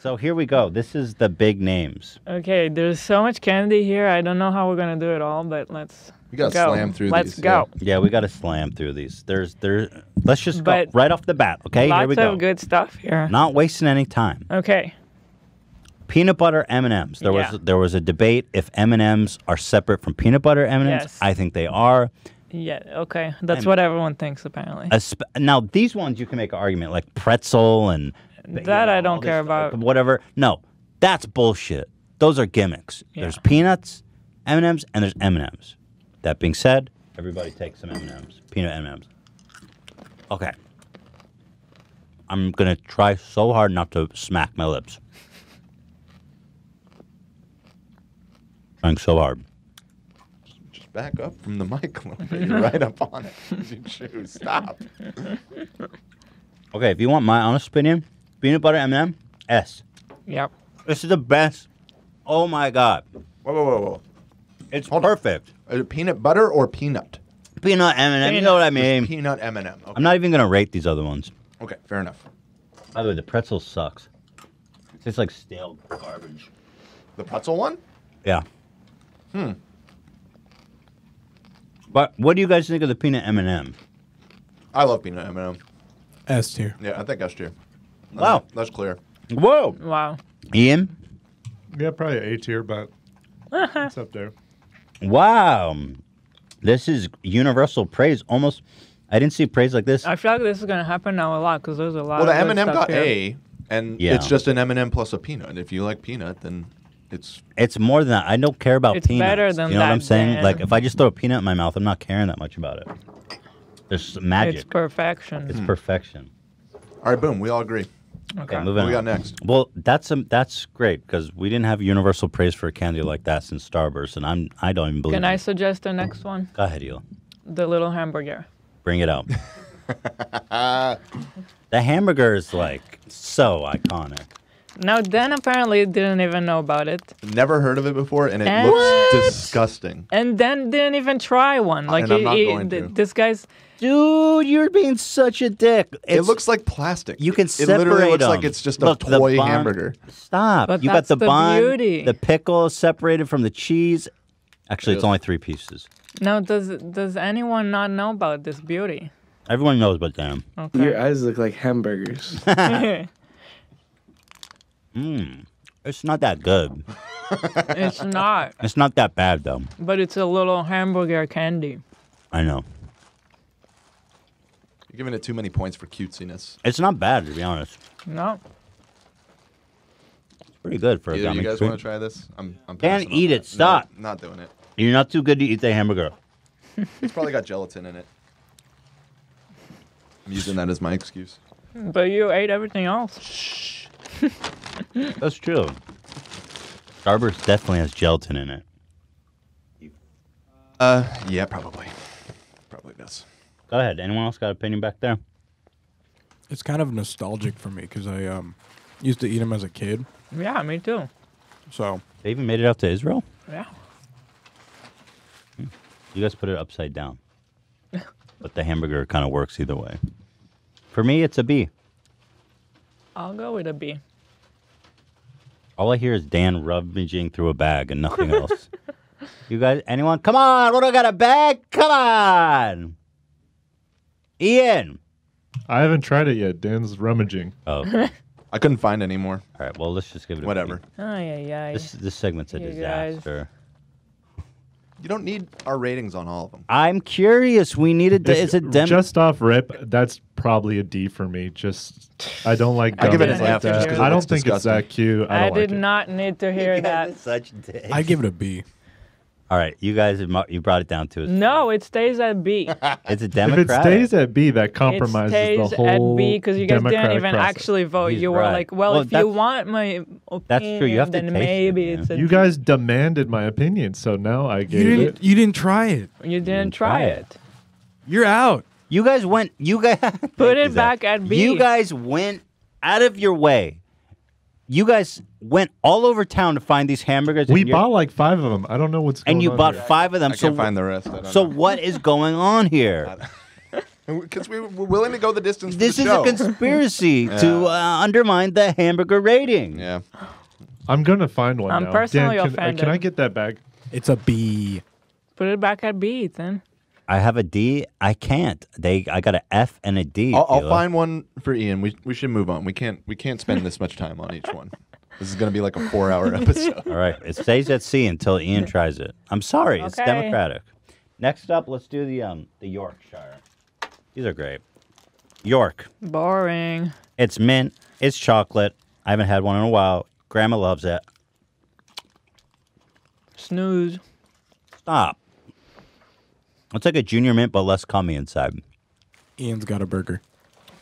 So here we go. This is the big names. Okay, there's so much candy here. I don't know how we're gonna do it all, but let's. You gotta go. slam through Let's these, go. Yeah, we got to slam through these. There's there. Let's just go right off the bat. Okay, Lots here we go. Lots of good stuff here. Not wasting any time. Okay. Peanut butter M and M's. There Yeah. was there was a debate if M and M's are separate from peanut butter M and M's. Yes. I think they are. Yeah. Okay. That's And- what everyone thinks apparently. Esp- now these ones you can make an argument like pretzel and that I don't care about. whatever. No, that's bullshit. Those are gimmicks. There's peanuts, M and M's, and there's M and M's. That being said, everybody take some M and M's, peanut M and M's. Okay. I'm gonna try so hard not to smack my lips. Trying so hard. Just back up from the mic a little bit. You're right up on it. You. Stop. Okay, if you want my honest opinion, peanut butter M&M, S. Yep. This is the best. Oh my god. Whoa, whoa, whoa, whoa. It's perfect. Is it peanut butter or peanut? Peanut M&M, you know what I mean. Peanut M&M. Okay. I'm not even gonna rate these other ones. Okay, fair enough. By the way, the pretzel sucks. It tastes like stale garbage. The pretzel one? Yeah. Hmm. But what do you guys think of the peanut M&M? I love peanut M&M. S tier. Yeah, I think S tier. Wow. That's clear. Whoa. Wow. Ian? Yeah, probably A tier, but it's up there. Wow. This is universal praise. Almost. I didn't see praise like this. I feel like this is gonna happen now a lot because there's a lot. Well, the of good M&M stuff got here. A, and Yeah. it's just an M&M plus a peanut. And if you like peanut, then it's It's more than that. I don't care about It's peanuts. better than you know what I'm saying? Dan. Like if I just throw a peanut in my mouth, I'm not caring that much about it. There's magic. It's perfection. It's perfection. all right. Boom. We all agree. Okay, Okay. moving What we got next? Well, that's um, that's great because we didn't have universal praise for a candy like that since Starburst, and I'm I don't even believe. Can I suggest the next one? Go ahead, you. The little hamburger. Bring it out. the hamburger is like so iconic. Now, Dan apparently didn't even know about it, Never heard of it before, and it And- looks What? disgusting. and then didn't even try one. Like And I'm he- not he- going th- to. this guy's. Dude, you're being such a dick. it looks like plastic. You can separate It separate literally looks like it's just Look, a the toy bun- hamburger. Stop. But you got that's the, the bun, beauty. the pickle separated from the cheese. Actually, it's only three pieces. Now, does does anyone not know about this beauty? Everyone knows but them. Okay. Your eyes look like hamburgers. Mmm. It's not that good. it's not, It's not that bad though. but it's a little hamburger candy. I know. You're giving it too many points for cutesiness. It's not bad to be honest. No. It's pretty good for a Either gummy. you guys want to try this? I'm. I'm Can't passing on eat that. it, stop. No, not doing it. You're not too good to eat the hamburger. It's probably got gelatin in it. I'm using that as my excuse. But you ate everything else. That's true. Starburst definitely has gelatin in it. Uh, yeah, probably. Probably does. Go ahead. Anyone else got an opinion back there? it's kind of nostalgic for me because I um used to eat them as a kid. Yeah, me too. So They even made it out to Israel. Yeah. You guys put it upside down. but the hamburger kind of works either way. For me, it's a B. I'll go with a B. All I hear is Dan rummaging through a bag and nothing else. you guys, anyone? Come on! What do I got a bag? Come on! Ian. I haven't tried it yet. Dan's rummaging. Oh. All I couldn't find any more. all right. Well, let's just give it a Whatever. B. Oh yeah, yeah. This this segment's a You guys. disaster. You don't need our ratings on all of them. I'm curious. We needed to. If- Is it dem- just off rip? That's probably a D for me. Just I don't like. I give it an like F just it I don't looks think disgusting. it's that cute. I I, don't did like it. not need to hear that. Such dick. I give it a B. All right, you guys, have mo- you brought it down to us. No, it stays at B. It's a Democrat. If it stays at B, that It compromises stays the whole at B because you guys didn't even process. actually vote. He's you were right. like, well, Well, if you want my opinion, That's true. You have to then taste it, maybe it's a You D. guys demanded my opinion, so now I You gave didn't. it. You didn't try it. You didn't try try it. You're out. You guys went. You guys Put it back at B. You guys went out of your way. You guys went all over town to find these hamburgers. We bought like five of them. I don't know what's going on. and you on bought here. five of them. I so can't find the rest. I don't so know. what is going on here? Because we were willing to go the distance. for This the is show. a conspiracy to uh, undermine the hamburger rating. Yeah. I'm gonna find one I'm now. personally Dan, can, uh, offended. can I get that back? It's a B. Put it back at B, then. I have a D. I can't. They. I got an F and a D. I'll, I'll find one for Ian. We we should move on. We can't we can't spend this much time on each one. This is gonna be like a four hour episode. All right. It stays at sea until Ian tries it. I'm sorry. It's Okay. democratic. Next up, let's do the um the Yorkshire. These are great. York. Boring. It's mint. It's chocolate. I haven't had one in a while. Grandma loves it. Snooze. Stop. It's like a junior mint, but less cummy inside. Ian's got a burger.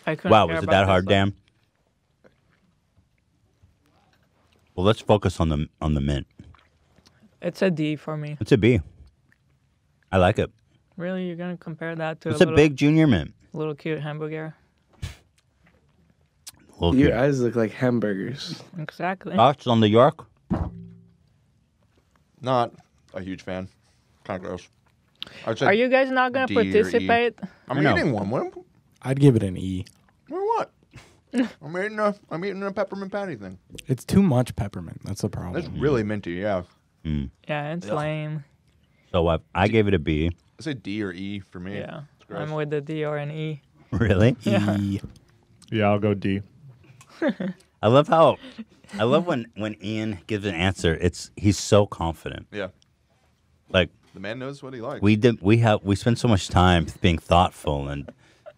I couldn't Wow, care was it about that hard, one. Dan? Well, let's focus on the on the mint. It's a D for me. It's a B. I like it. Really, you're gonna compare that to It's a a little, big junior mint. little cute hamburger? Little Your cute. eyes look like hamburgers. Exactly. Thoughts on the York? Not a huge fan. Kind of gross. Are you guys not gonna D or E. participate? I'm No. eating one. What? I'd give it an E. Or what? I'm eating a I'm eating a peppermint patty thing. It's too much peppermint. That's the problem. That's really minty. Yeah. Mm. Yeah, it's lame. So I, I gave it a B. I say D or E for me. Yeah, It's gross. I'm with the D or an E. Really? E. Yeah, I'll go D. I love how I love when when Ian gives an answer. It's he's so confident. Yeah. Like The man knows what he likes. we did we have we spend so much time being thoughtful and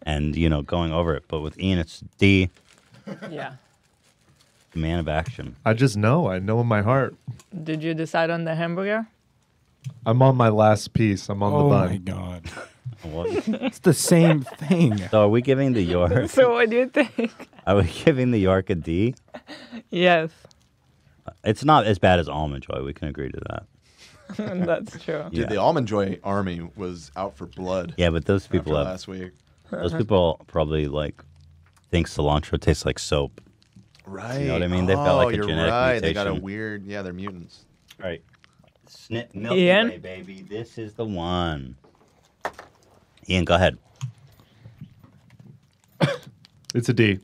and you know going over it. But with Ian, it's D, Yeah. man of action. I just know. I know in my heart. Did you decide on the hamburger? I'm on my last piece. I'm on Oh the my god. It's the same thing. so are we giving the York? So what do you think? Are we giving the York a D? yes, It's not as bad as Almond Joy. We can agree to that. that's true. Dude, Yeah. the Almond Joy army was out for blood Yeah, but those after people have last week. those people probably like think cilantro tastes like soap. Right. You know what I mean? They've got, oh, like, a you're genetic right. They got a weird. Yeah, they're mutants. All right. Snip Milky Ian? Way, baby. This is the one. Ian, go ahead. It's a D.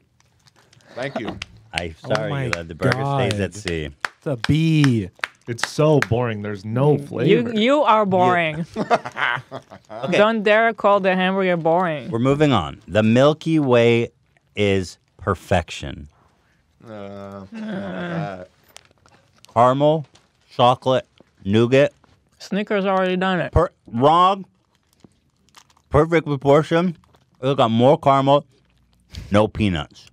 Thank you. I'm Oh sorry, my Eli, the burger stays at God. C. It's a B. It's so boring. There's no flavor. You you are boring. Okay. Don't dare call the hamburger boring. We're moving on. The Milky Way is perfection. Uh, uh, Caramel, chocolate, nougat. Snickers already done it. Per- wrong. Perfect proportion. We got more caramel, no peanuts.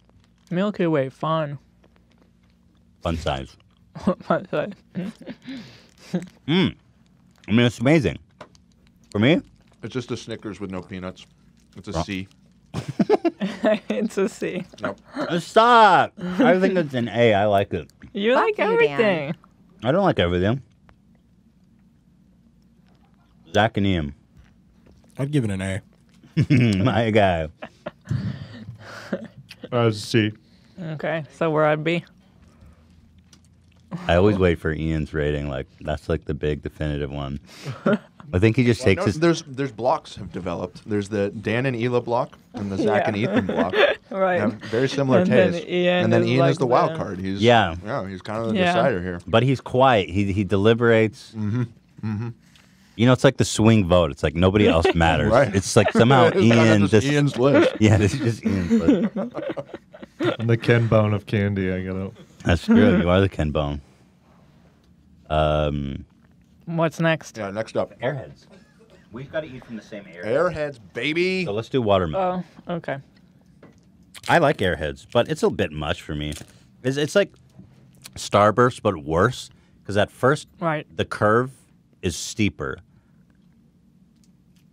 Milky Way, fun. Fun size. Fun size. Mmm. I mean, it's amazing. For me, it's just a Snickers with no peanuts. It's a C. it's a C. Nope. Stop. I think it's an A. I like it. You Fuck like you, Dan. everything. I don't like everything. Zach and Ian, I'd give it an A. my guy. Uh, C. Okay, so where I'd B. I always wait for Ian's rating. Like that's like the big definitive one. I think he just Well, takes no, his. there's there's blocks have developed. There's the Dan and Hila block and the Zach Yeah. and Ethan block. Right. They have very similar And then taste. Ian and then is Ian like is the wild card. He's Yeah. yeah. He's kind of the Yeah. decider here. But he's quiet. He he deliberates. Mm-hmm. Mm-hmm. You know, it's like the swing vote. It's like nobody else matters. Right. It's like somehow It's kinda Ian. just This, Ian's list. yeah, this is just Ian's. list. I'm the Ken Bone of candy. I gotta. That's true. You are the Ken Bone. Um, What's next? Yeah. Next up, Airheads. We've got to eat from the same air. Airheads, baby. So let's do watermelon. Oh, okay. I like Airheads, but it's a bit much for me. It's, it's like Starburst, but worse. Because at first, Right. the curve is steeper.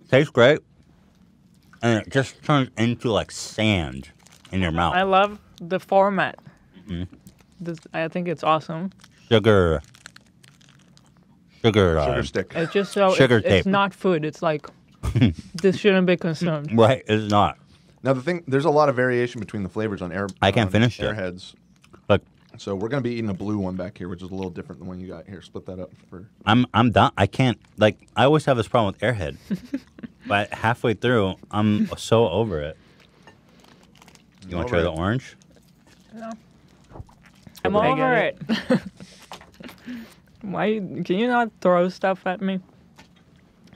Tastes great. And it just turns into like sand in your mouth. I love the format. Mm-hmm. This, I think it's awesome. Sugar. Sugar. uh, Sugar stick. It's just so Sugar it's, tape. it's not food. It's like this shouldn't be consumed. Right, it's not. Now the thing, there's a lot of variation between the flavors on air. I can't on finish it. Airheads. Look, So we're gonna be eating a blue one back here, which is a little different than the one you got here. Split that up for. I'm I'm done. I can't like I always have this problem with Airhead. But halfway through, I'm so over it. You want to try Over the it. orange? I'm I over get it. Why can you not throw stuff at me?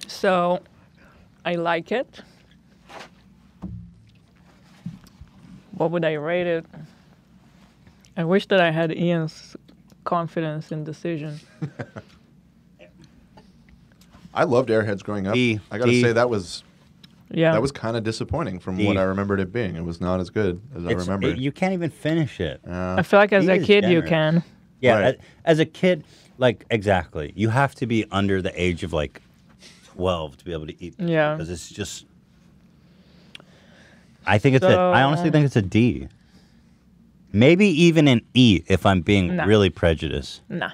So, I like it. What would I rate it? I wish that I had Ian's confidence in decision. I loved Airheads growing up. D, I gotta D. say that was Yeah. that was kind of disappointing from D. what I remembered it being. It was not as good as I remember. it- you can't even finish it. I feel like as He a is kid you can. Yeah, Right. a- as a kid, like exactly, you have to be under the age of like twelve to be able to eat. Yeah. because it's just. I think it's. a, I honestly think it's a D. Maybe even an E if I'm being Nah. really prejudiced. Nah.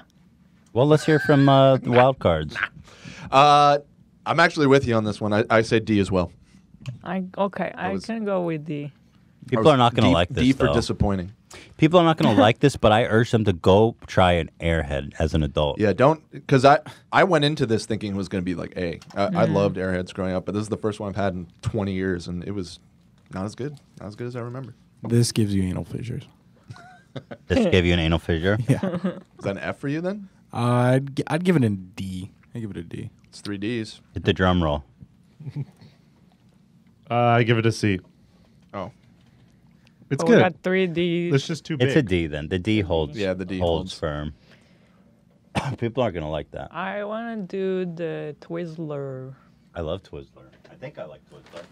Well, let's hear from uh, the wild cards. uh, I'm actually with you on this one. I, I say D as well. I okay, I, was- can go with D. People are not going to D, like this. D for though. disappointing. People are not going to like this, but I urge them to go try an airhead as an adult. Yeah, don't because I I went into this thinking it was going to be like A. I, I loved Airheads growing up, but this is the first one I've had in 20 years, and it was not as good, not as good as I remember. This gives you anal fissures. This gave you an anal fissure. Yeah. Is that an F for you then? I'd, gi- I'd give it a D. I'd give it a D. It's three Ds. Hit the drum roll. Uh, I give it a C. Oh, It's But we good. got three Ds. It's just too big. It's a D then. The D holds. Yeah, the D holds, holds. firm. People aren't gonna like that. I want to do the Twizzler. I love Twizzler. I think I like Twizzler.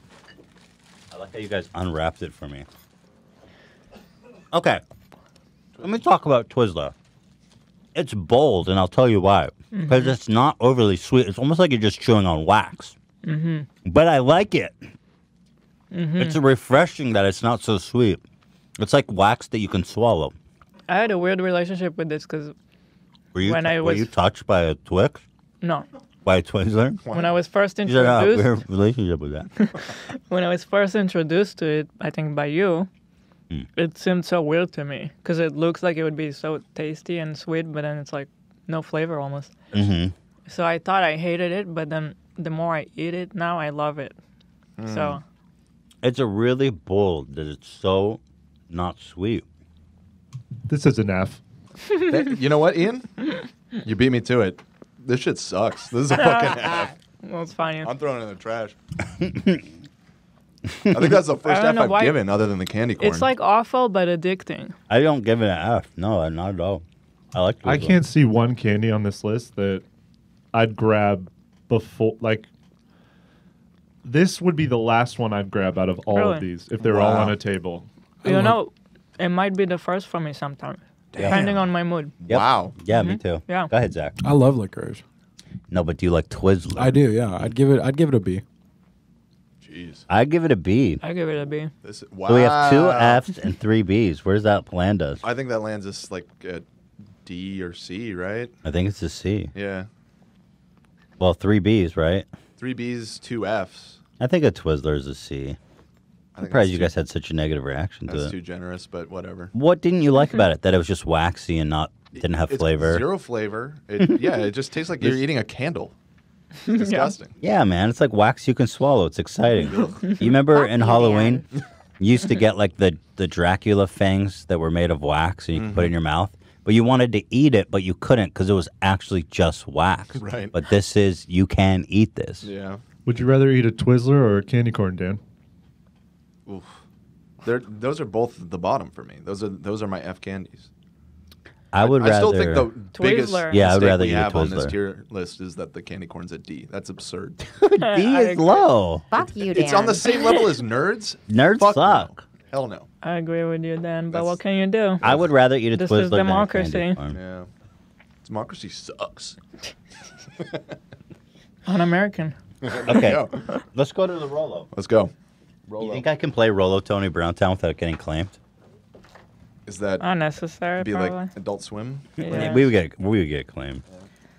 I like how you guys unwrapped it for me. Okay, let me talk about Twizzler. It's bold, and I'll tell you why. Because it's not overly sweet. It's almost like you're just chewing on wax. Mm-hmm. But I like it. It's refreshing that it's not so sweet. It's like wax that you can swallow. I had a weird relationship with this because Were you When I were was- you touched by a Twix? no, By a Twizzler? when I was first You said, "Ah, introduced, weird relationship with that. when I was first introduced to it, I think by you, Hmm. it seemed so weird to me because it looks like it would be so tasty and sweet, but then it's like no flavor almost. hmm So I thought I hated it, but then the more I eat it now, I love it. So It's a really bold that it's so not sweet. This is an F. Hey, you know what, Ian? You beat me to it. This shit sucks. This is a fucking F. well, it's fine. I'm throwing it in the trash. I think that's the first don't F know I've why- given, other than the candy corn. It's like awful but addicting. I don't give it an F. No, not at all. I like. I Twizzler. can't see one candy on this list that I'd grab before. Like, this would be the last one I'd grab out of all Really? of these if they were all Wow. on a table. you love- know, it might be the first for me sometime, depending on my mood. Yep. Wow. Yeah, me mm-hmm. too. Yeah. Go ahead, Zach. I love licorice. No, but do you like Twizzler? I do, yeah. I'd give it. I'd give it a B. Jeez. I'd give it a B. I give it a B. This, wow. So we have two Fs and three Bs. Where's that land us? I think that lands us like at D or C, right? I think it's a C. Yeah. Well, three Bs, right? Three B's, two F's. I think a Twizzler is a C. I I'm surprised you too- guys had such a negative reaction to That's it. too generous, but whatever. What didn't you like mhm. about it? That it was just waxy and not didn't have It's flavor. Zero flavor. It, yeah, it just tastes like you're eating a candle. It's disgusting. Yeah, man, it's like wax you can swallow. It's exciting. you remember in Halloween, you used to get like the the Dracula fangs that were made of wax, and you could put it in mm-hmm. your mouth. But you wanted to eat it, but you couldn't because it was actually just wax. Right. But this is you can eat this. Yeah. Would you rather eat a Twizzler or a candy corn, Dan? Oof. They're, those are both the bottom for me. Those are those are my F candies. I would I rather. still think the biggest Yeah, I would mistake rather we eat a have on this tier list is that the candy corn's at D. That's absurd. D is low. Fuck you, Dan. it's on the same level as nerds. Nerds Fuck no. Suck. Hell no. I agree with you, Dan. But That's- what can you do? I would rather eat a This Twizzler is than a democracy. candy corn. Yeah. Democracy sucks. Un-American. Okay, Go. let's go to the Rolo. Let's go. You think I can play Rolo Tony Browntown without getting claimed? Is that Unnecessary, be probably. like Adult Swim? Yeah. We would get we would get claimed.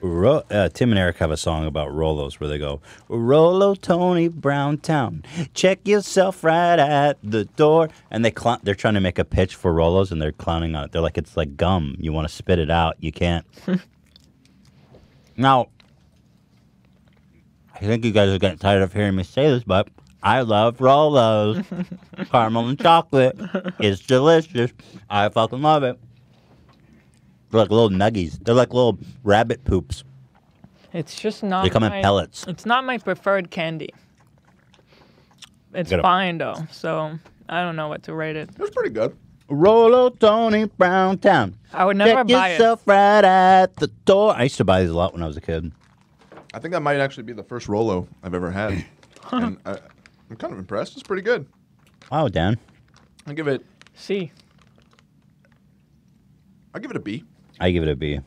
Ro- uh, Tim and Eric have a song about Rolos where they go, Rolo Tony Brown Town, check yourself right at the door. And they cl- they're trying to make a pitch for Rolos and they're clowning on it. They're like, it's like gum. You want to spit it out, you can't. now, I think you guys are getting tired of hearing me say this, but I love Rolos. Caramel and chocolate. It's delicious. I fucking love it. They're like little nuggies. They're like little rabbit poops. It's just not. They come in pellets. It's not my preferred candy. It's Get 'em. fine though, so I don't know what to rate it. It was pretty good. Rolo Tony Brown Town. I would never Get buy it. yourself right at the door. I used to buy these a lot when I was a kid. I think that might actually be the first Rolo I've ever had. and I, I'm kind of impressed. It's pretty good. Wow, Dan. I give it. See, I give it a B. I give it a B.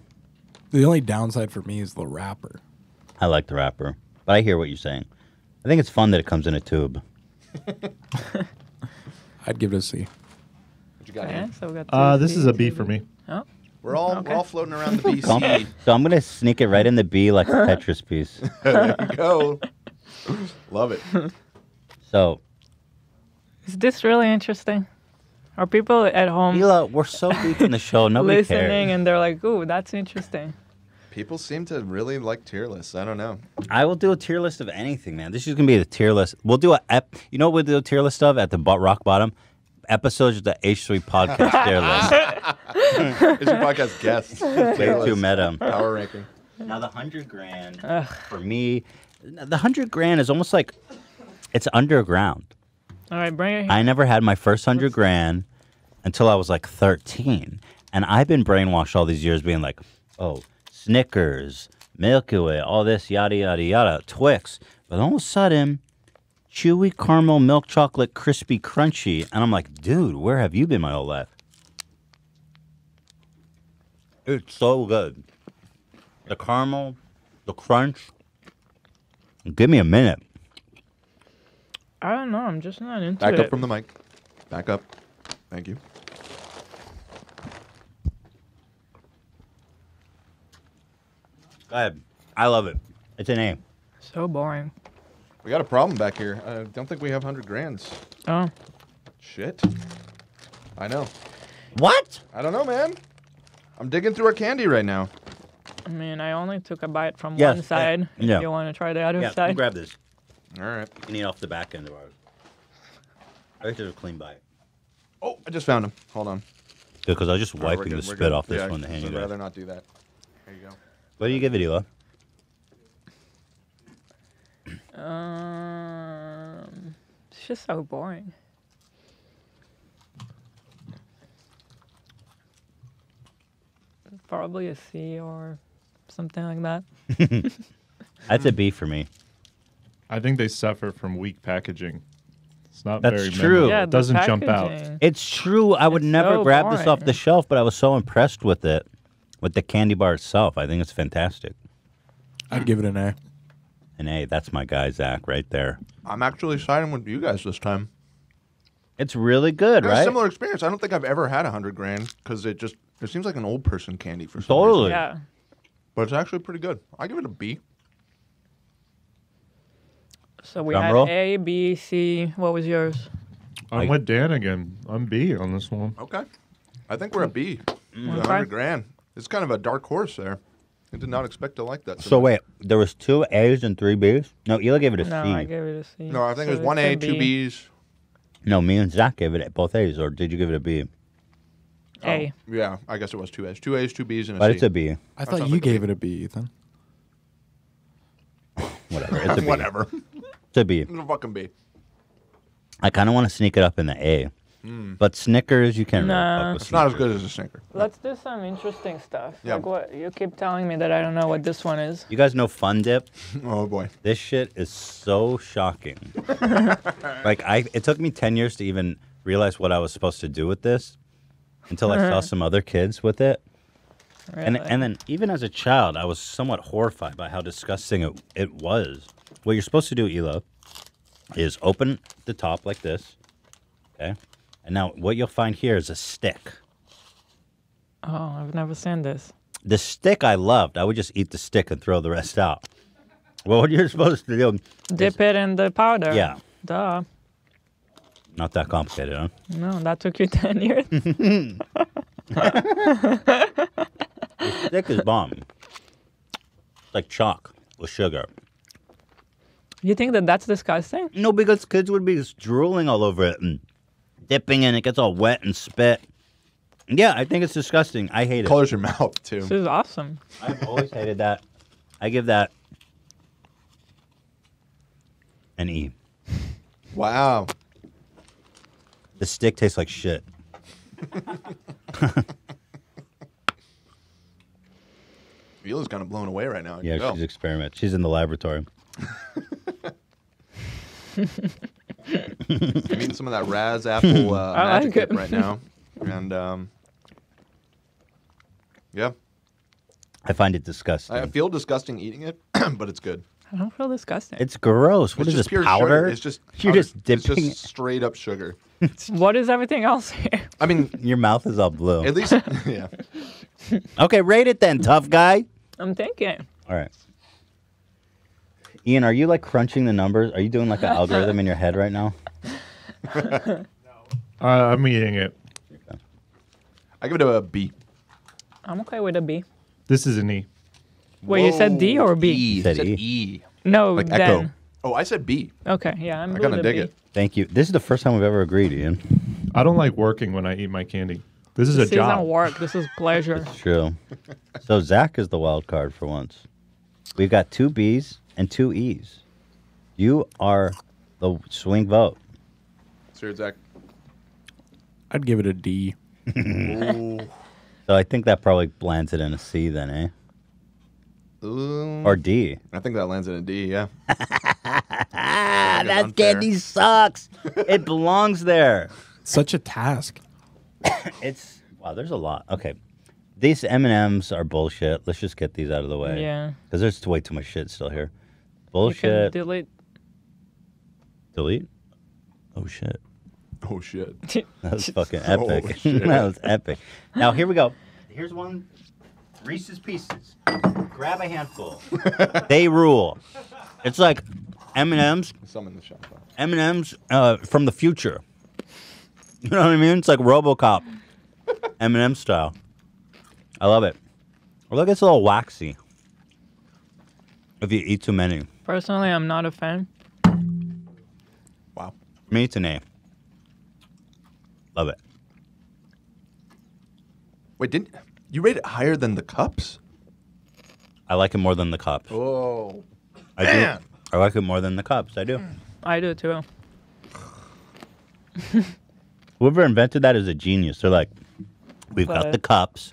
The only downside for me is the wrapper. I like the wrapper, but I hear what you're saying. I think it's fun that it comes in a tube. I'd give it a C. What you got yeah, here? so we got. Uh, two this is a B Cs, B for me. Oh, We're all Okay. we're all floating around the Come- BC. So I'm gonna sneak it right in the B like a Tetris piece. there you go. Love it. So is this really interesting? Are people at home Mila, we're so deep in the show, nobody listening cares. and they're like, "Ooh, that's interesting." People seem to really like tier lists. I don't know. I will do a tier list of anything, man. This is gonna be the tier list. We'll do a ep- you know what we'll do a tier list of at the bo- rock bottom? Episodes of the H3 podcast tier list. Is your podcast guest. Way Tier too list. meta. Power ranking. Now the hundred grand for me, the hundred grand is almost like it's underground. All right, bring it. Here. I never had my first hundred grand until I was like thirteen, and I've been brainwashed all these years, being like, "Oh, Snickers, Milky Way, all this yada yada yada, Twix," but all of a sudden, chewy caramel milk chocolate, crispy, crunchy, and I'm like, "Dude, where have you been my whole life?" It's so good. The caramel, the crunch. Give me a minute. I don't know. I'm just not into Back it. Back up from the mic. Back up. Thank you. Go ahead. I love it. It's an A. so boring. We got a problem back here. I don't think we have 100 grands. Oh, Shit. I know. What? I don't know, man. I'm digging through our candy right now. I mean, I only took a bite from Yes, one side. yeah. If you want to try the other Yeah, side. grab this. All right. You can eat off the back end of ours. I think there's a clean bite. Oh, I just found him. Hold on. Because I was just All right, we're wiping the good, we're spit good. off this Yeah, one to hand you I'd guys. rather not do that. There you go. What do you give it, Hila? Um, it's just so boring. Probably a C or something like that. That's a B for me. I think they suffer from weak packaging. It's not That's very true. memorable. Yeah, it the doesn't jump out. packaging. It's true. I would It's never so grab this off the shelf, but I was so impressed with it, with the candy bar itself. I think it's fantastic. I'd give it an A. And hey, that's my guy, Zach, right there. I'm actually siding with you guys this time. It's really good, I had a right? similar experience. I don't think I've ever had a 100 grand because it just it seems like an old person candy for some Totally. reason. Yeah. But it's actually pretty good. I give it a B. So we Drum had roll. A, B, C. What was yours? I'm with Dan again. I'm B on this one. Okay. I think we're a B. Mm. A Okay. 100 grand. It's kind of a dark horse there. I did not expect to like that. So much. wait, there was two A's and three B's? No, Hila gave it a C. No, I gave it a C. No, I think So it was one it's A, two B. B's. No, me and Zach gave it both A's, or did you give it a B? A. Oh, yeah, I guess it was two A's. Two A's, two B's, and a But C. it's a B. I That thought sounds you like a gave B. it a B, Ethan. Whatever. It's a B. Whatever. It's a B. it's a fucking B. I kind of want to sneak it up in the A. Hmm. But Snickers, you can't really Nah. fuck with It's not as Snickers. good as a Snicker. Let's do some interesting stuff. Yeah. Like what? You keep telling me that I don't know what this one is. You guys know Fun Dip? Oh boy. This shit is so shocking. like I, it took me ten years to even realize what I was supposed to do with this, until I saw some other kids with it, and Really. and then even as a child, I was somewhat horrified by how disgusting it, it was. What you're supposed to do, Elo, is open the top like this, okay, and now what you'll find here is a stick. oh, I've never seen this. The stick I loved. I would just eat the stick and throw the rest out. Well, what you're supposed to do, Dip it in the powder. yeah, Duh. not that complicated, huh? No, that took you 10 years. The stick is bomb. It's like chalk with sugar. You think that that's disgusting? No, because kids would be drooling all over it and dipping in. It gets all wet and spit. Yeah, I think it's disgusting. I hate it. Colors your mouth too. This is awesome. I've always hated that. I give that an E. Wow. The stick tastes like shit. Viola's kind of blown away right now. I Yeah, can she's experimenting. She's in the laboratory. I'm eating some of that Razz apple uh, I magic like it. dip right now, and um, yeah, I find it disgusting. I feel disgusting eating it, but it's good. I don't feel disgusting. it's gross. What it's is just this pure powder? Sugar. It's just You're powder. just dipping. It's just straight up sugar. what is everything else here? I mean, Your mouth is all blue. at least yeah. Okay, rate it then, tough guy. I'm thinking. All right. Ian, are you like crunching the numbers? Are you doing like an algorithm in your head right now? Uh, I'm eating it. I give it a B. I'm okay with a B. This is an E. Wait, you said D or B? E. Said Said E. E. No, Like then. echo. Oh, I said B. Okay, yeah, I'm I good kind of dig B. it. Thank you. This is the first time we've ever agreed, Ian. I don't like working when I eat my candy. This is a deep. This a isn't work. This is pleasure. It's true. so Zach is the wild card for once. We've got two B's and two E's. You are the swing vote. Sir Zach. I'd give it a D. Ooh. So I think that probably lands it in a C then, eh? Ooh. Or D. I think that lands in a D. Yeah. Ah, that unfair. candy sucks. it belongs there. Such a task. It's wow. There's a lot. Okay, these M and M's are bullshit. Let's just get these out of the way. Yeah. Because there's way too much shit still here. You can Bullshit. delete. Delete. Oh shit. Oh shit. That was fucking Oh, epic. shit. that was epic. Now here we go. Here's one. Reese's Pieces. Grab a handful. they rule. It's like M and M's. Some in the shop. M and M's uh, from the future. You know what I mean? It's like RoboCop, M and M style. I love it. Or look, it's a little waxy. If you eat too many, Personally, I'm not a fan. Wow. me it's an A. Love it. Wait, didn't you rate it higher than the cups? I like it more than the cups. Oh. I man. do. I like it more than the cups. I do. Mm. I do too. Whoever invented that is a genius. They're like, we've got But- the cups.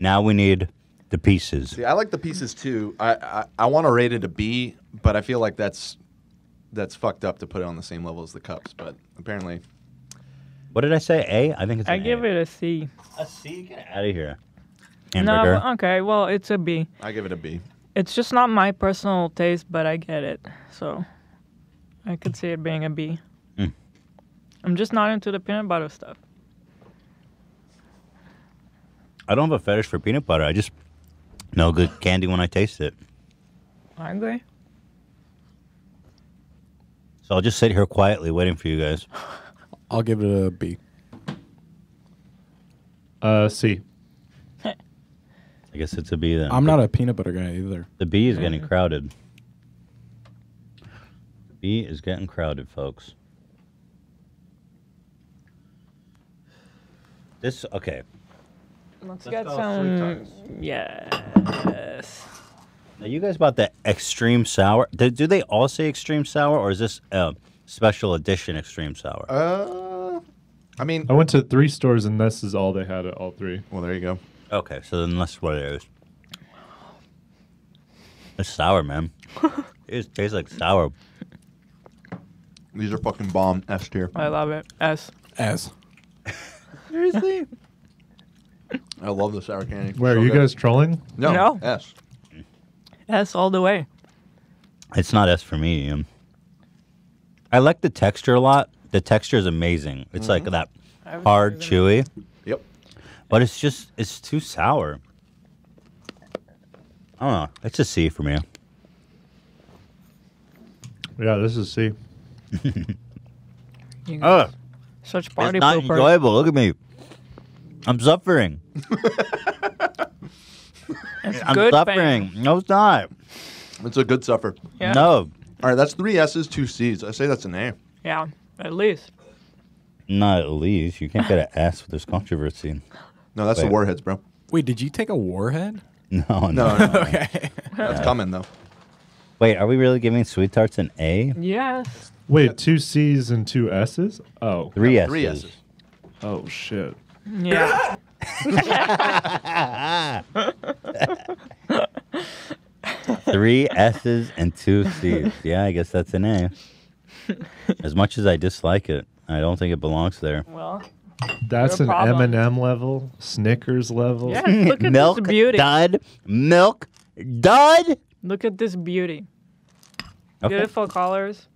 Now we need the pieces. See, I like the pieces too. I I, I want to rate it a B, but I feel like that's that's fucked up to put it on the same level as the cups. But apparently, What did I say? A? I think it's. I an give A. it a C. a C. Get out of here. No, Hamburger. but- okay, well, it's a B. I give it a B. It's just not my personal taste, but I get it. So I could see it being a B. Mm. I'm just not into the peanut butter stuff. I don't have a fetish for peanut butter. I just know good candy when I taste it. I agree. So I'll just sit here quietly waiting for you guys. I'll give it a B. Uh, C. I guess it's a B then. I'm not a peanut butter guy either. The B is getting crowded. The B is getting crowded, folks. This okay. Let's, Let's get go some. Yes. Now you guys about the extreme sour? Do, do they all say extreme sour, or is this a special edition extreme sour? Uh, I mean, I went to three stores and this is all they had at all three. well, there you go. Okay, so then that's what it is. It's sour, man. it just tastes like sour. These are fucking bomb S tier. I love it. S. S. Seriously? I love the sour candy. Where So are you good. guys trolling? No, No. S. S all the way. It's not S for me. Ian. I like the texture a lot. The texture is amazing. It's mm-hmm. like that hard, chewy, Yep. but it's just it's too sour. I don't know. It's a C for me. Yeah, this is C. even- You ah. Ugh, Such party it's not pooper. enjoyable. Look at me. I'm suffering. It's I'm good, suffering. fam. No, it's not. It's a good suffer. Yeah. No, All right, that's three S's, two C's. I say that's an A. Yeah, at least. not at least. You can't get an S with this controversy. No, that's the Wait. warheads, bro. Wait, did you take a warhead? No, no. No, no, no. Okay. that's coming though. Wait, are we really giving sweet tarts an A? Yes. Wait, two C's and two S's? Oh. Three S's. Three S's. Oh shit. Yeah. Three S's and two C's. Yeah, I guess that's an A. As much as I dislike it, I don't think it belongs there. well, That's Your an problem. M&M level, Snickers level. yeah. Look at Milk this beauty. dud. Milk dud. Look at this beauty. Okay. Beautiful colors.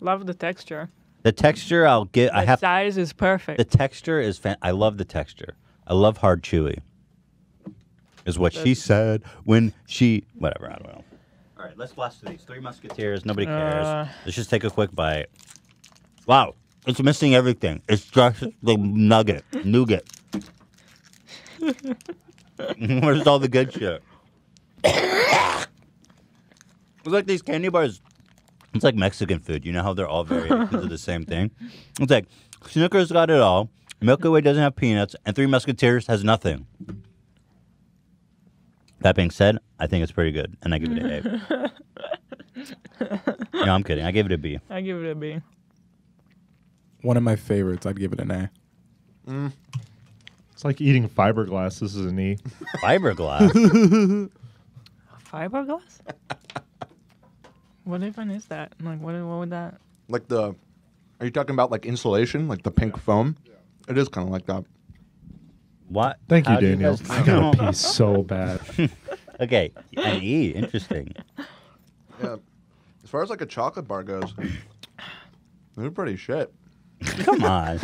Love the texture. The texture, I'll get. I have. size is perfect. The texture is. Fan- I love the texture. I love hard chewy. Is what she said when she. Whatever. I don't know. All right, let's blast through these. Three Musketeers. Nobody cares. Uh. let's just take a quick bite. Wow, it's missing everything. It's just the nugget, nougat. Where's all the good shit? it's like these candy bars. It's like Mexican food. You know how they're all variations of the same thing? It's like Snickers got it all, Milky Way doesn't have peanuts, and Three Musketeers has nothing. That being said, I think it's pretty good, and I give it an A. no, I'm kidding. I gave it a B. I give it a B. One of my favorites. I'd give it an A. Mm. It's like eating fiberglass. This is an E. Fiberglass. Fiberglass? what even is that? Like, what, what would that? Like the, are you talking about like insulation, like the pink foam? It is kind of like that. what? Thank you, How do Daniel. guys I know? gotta pee so bad. Okay, an E. Interesting. Yeah. As far as like a chocolate bar goes, they're pretty shit. Come on.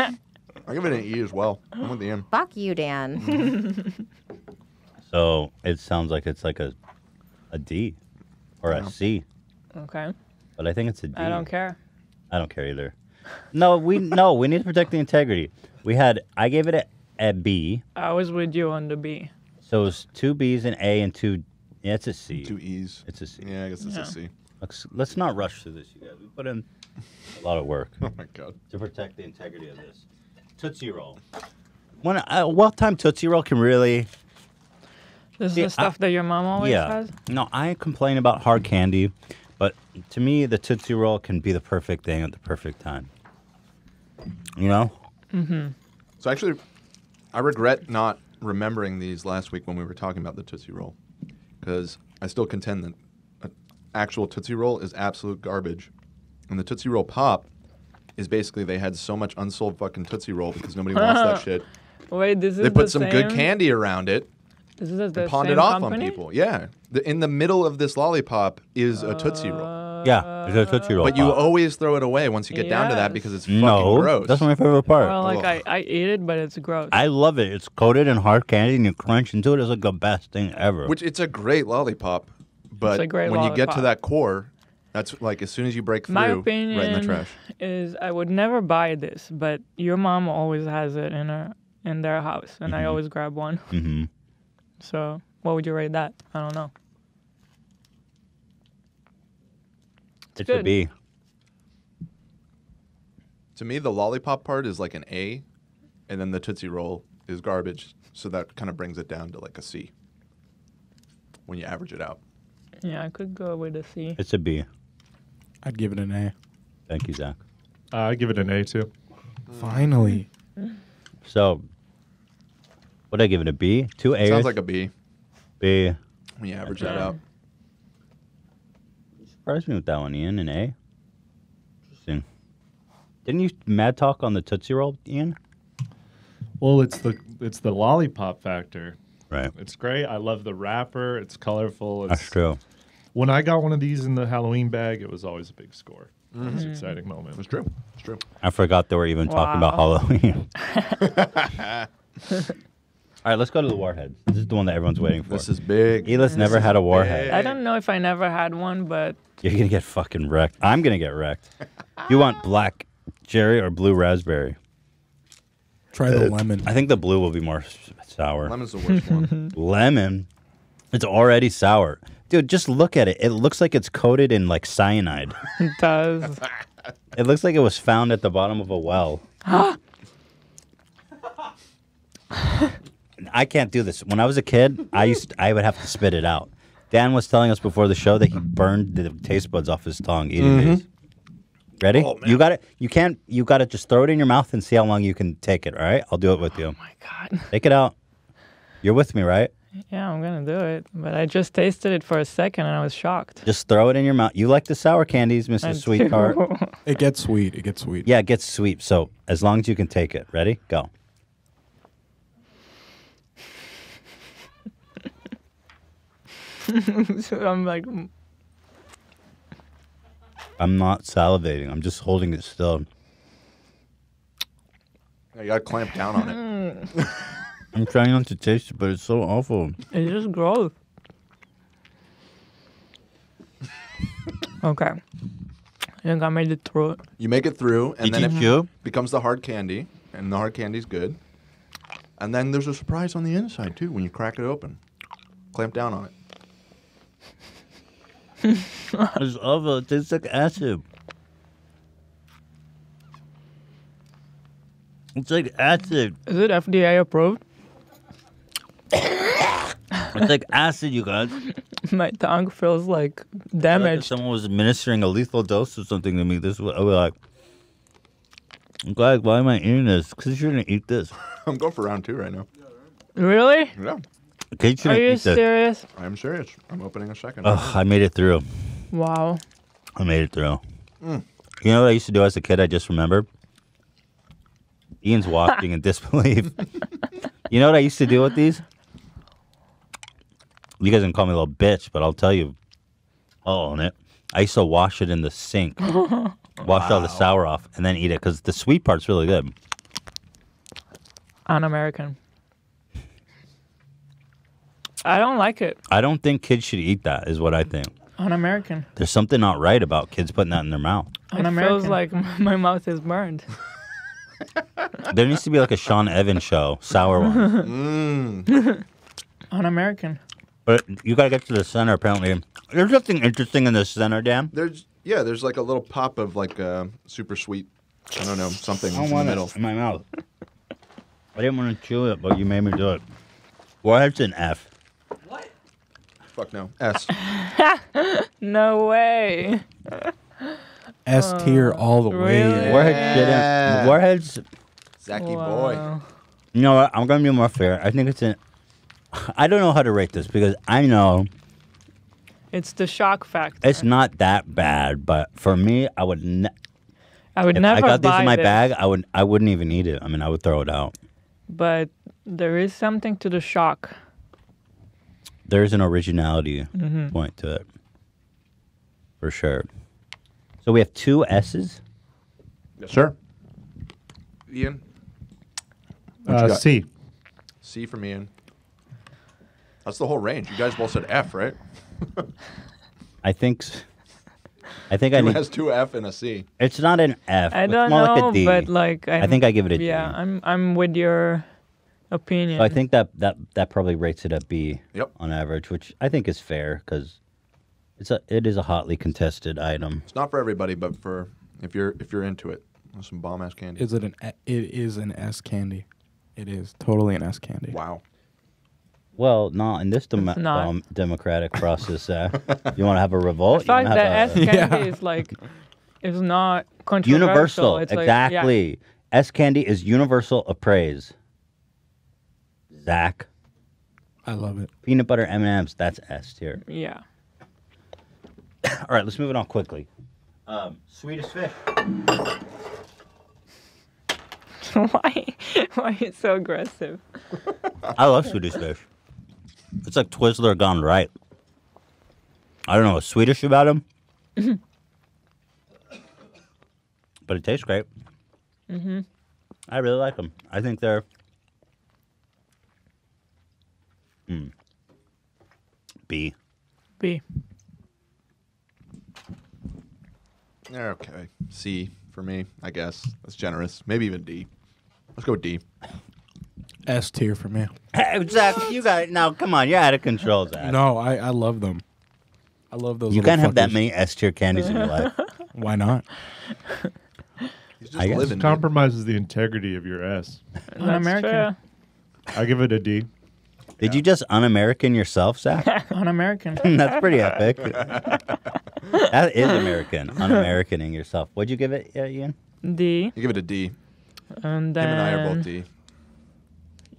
I give it an E as well. I'm with the M. Fuck you, Dan. Mm-hmm. So it sounds like it's like a a D or a C, Okay. but I think it's a D. I don't care. I don't care either. No, we no, we need to protect the integrity. We had I gave it a, a B, I was with you on the B. so it's two B's and A and two. Yeah, it's a C. Two E's. It's a C. Yeah, I guess it's Yeah. a C. Let's let's not rush through this, you guys. We put in a lot of work Oh my god. to protect the integrity of this. Tootsie Roll. When a well-timed Tootsie Roll can really This is See, I- the stuff that your mom always yeah. has. No, I complain about hard candy, but to me, the Tootsie Roll can be the perfect thing at the perfect time. You know? Mhm. So actually, I regret not remembering these last week when we were talking about the Tootsie Roll, because I still contend that an actual Tootsie Roll is absolute garbage, and the Tootsie Roll Pop is basically they had so much unsold fucking Tootsie Roll because nobody wants that shit. Wait, this is They put the some same, good candy around it This is the and pawned same it off company? on people. Yeah, the, in the middle of this lollipop is a Tootsie Roll, Yeah, it's a Tootsie Roll. but you pop. always throw it away once you get down to that Yes. because it's fucking no, gross. that's my favorite part. Well, like I, I eat it, but it's gross. I love it. It's coated in hard candy, and you crunch into it. It's like the best thing ever. Which it's a great lollipop, but a great when you get to lollipop. that core, that's like as soon as you break through, My right opinion in the trash. is I would never buy this, but your mom always has it in her in their house, and I always grab one. hmm So what would you rate that? I don't know. It's a good. B. To me, the lollipop part is like an A, and then the tootsie roll is garbage. So that kind of brings it down to like a C when you average it out. Yeah, I could go with a C. It's a B. I'd give it an A. Thank you, Zach. Uh, I give it an A too. Finally. So, what I give it a B? Two A's. Sounds like a B B. when you average that out. Surprised me with that one, Ian. An A. Interesting. Didn't you mad talk on the Tootsie Roll, Ian? Well, it's the it's the lollipop factor. Right. It's great. I love the wrapper. It's colorful. It's, That's true. When I got one of these in the Halloween bag, it was always a big score. It Mm-hmm. was an exciting moment. It's true. It's true. I forgot they were even talking about Halloween. All right, let's go to the warheads. This is the one that everyone's waiting for. This is big. Elis never had a warhead. I don't know if I never had one, but You're gonna get fucking wrecked. I'm gonna get wrecked. You want black cherry or blue raspberry? Try the lemon. I think the blue will be more s- sour. Lemon's the worst one. Lemon. It's already sour. Dude, just look at it. It looks like it's coated in like cyanide. It does. It looks like it was found at the bottom of a well. I can't do this. When I was a kid, I used I would have to spit it out. Dan was telling us before the show that he burned the taste buds off his tongue eating mm-hmm. these. Ready? Oh, you got it. You can't. You got to just throw it in your mouth and see how long you can take it. All right, I'll do it with oh, you. Oh my God. Take it out. You're with me, right? Yeah, I'm gonna do it. But I just tasted it for a second and I was shocked. Just throw it in your mouth. You like the sour candies, I Mr. do. Sweetheart? It gets sweet. It gets sweet. Yeah, it gets sweet. So as long as you can take it. Ready? Go. So I'm like, mm, I'm not salivating. I'm just holding it still. Yeah, you gotta clamp down on it. I'm trying not to taste it, but it's so awful. it's just gross. okay. I think I made it through it. You make it through, and Did then it chew? becomes the hard candy, and the hard candy's good. And then there's a surprise on the inside too when you crack it open. Clamp down on it. It's awful. It tastes like acid. It's like acid. Is it FDA approved? It's like acid, you guys. My tongue feels like Like if damaged. someone was administering a lethal dose of something to me, this would I would be like, I'm glad. Why am I eating this? Because you're gonna eat this. I'm going for round two right now. Really? Yeah, Okay, you're Are gonna you eat this. serious? I'm serious. I'm opening a second. Ugh, I made it through. Wow. I made it through. Mm. You know what I used to do as a kid? I just remembered. Ian's watching in disbelief. you know what I used to do with these? You guys can call me a little bitch, but I'll tell you. I'll own it. I used to wash it in the sink, wash all the sour off, and then eat it because the sweet part's really good. Un-American. I don't like it. I don't think kids should eat that. Is what I think. Un-American. There's something not right about kids putting that in their mouth. It feels like my mouth is burned. There needs to be like a Sean Evans show, sour one. Mm. Un-American. But you gotta get to the center. Apparently, there's nothing interesting in the center, Dan. There's yeah, there's like a little pop of like uh, super sweet. I don't know something I in don't the want middle. it in my mouth. I didn't want to chew it, but you made me do it. Why well, it's an F. Fuck no. S. No way. S tier oh, all the way. really? Warhead shouldn't. Warhead's. Zacky boy. Wow. You know what? I'm gonna be more fair. I think it's an. I don't know how to rate this because I know It's the shock factor. it's not that bad, but for me, I would. Ne- I would if never I got this in my this, bag, I would. I wouldn't even eat it. I mean, I would throw it out. But there is something to the shock. There's an originality Mm-hmm. point to it, for sure. So we have two S's. Yes, sir. Ian. Uh. C. C from Ian. That's the whole range. You guys both said F, right? I think. I think I Who need. has two F and a C? It's not an F. I it's don't more know, like a D. but like I'm, I think I give it a D. yeah, I'm I'm with your opinion. So I think that that that probably rates it at B Yep. on average, which I think is fair because it's a it is a hotly contested item. It's not for everybody, but for if you're if you're into it, That's some bomb ass candy. Is it an? It is an S candy. It is totally an S candy. wow. Well, not in this dem- It's not. um, democratic process. Uh, you want to have a revolt? The fact you wanna that have S a- candy Yeah. is like is not controversial. universal, It's like, yeah. exactly. S candy is universal appraise. Zach, I love it. peanut butter M and M's. That's S tier. Yeah. All right, let's move it on quickly. Um, Swedish fish. why? Why are you so aggressive? I love Swedish fish. It's like Twizzler gone right. I don't know what's Swedish about them, but it tastes great. Mm-hmm. I really like them. I think they're. Mm. B. B. Okay. C for me, I guess. That's generous. Maybe even D. Let's go with D. S tier for me. Hey, Zach, you got it. Now, come on, you're out of control, Zach. No, I, I love them. I love those. You little can't have that fuckers. many S tier candies in your life. Why not? He's I guess. living. dude. Compromises the integrity of your S. That's Un-American. fair. I give it a D. Did you just un-American yourself, Zach? Un-American. That's pretty epic. that is American. Un-Americaning yourself. What'd you give it, uh, Ian? D. You give it a D. And Him and I are both D.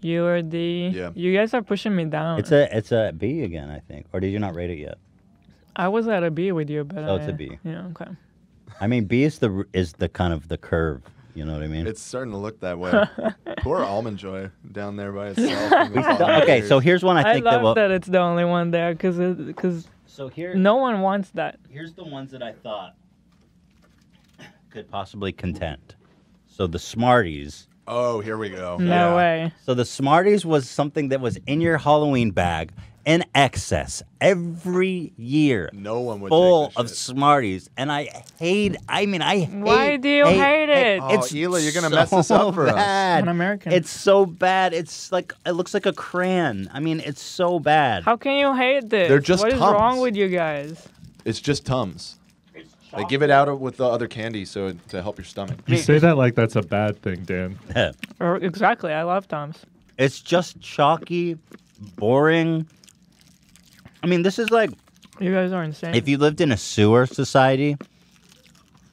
you are D. Yeah. You guys are pushing me down. It's a it's a B again, I think. Or did you not rate it yet? I was at a B with you, but So it's a a B. Yeah. Okay. I mean, B is the is the kind of the curve. You know what I mean? It's starting to look that way. Poor Almond Joy down there by itself. in the We still- bottom okay, tiers. so here's one I I, think love that will. that it's the only one there because because So here, no one wants that. here's the ones that I thought could possibly content. So the Smarties. Oh, here we go. No Yeah. way. So the Smarties was something that was in your Halloween bag in excess every year. No one would Full take of shit. Smarties, and I hate. I mean, I hate. Why do you hate it? Oh, Hila, you're gonna mess this up for us. bad. Un-American. It's so bad. It's like it looks like a crayon. I mean, it's so bad. How can you hate this? They're just What is Tums. wrong with you guys? It's just Tums. They give it out with the other candy so it, to help your stomach. You say that like that's a bad thing, Dan. Or er, exactly. I love Tums. it's just chalky, boring. I mean, this is like You guys are insane. if you lived in a sewer society,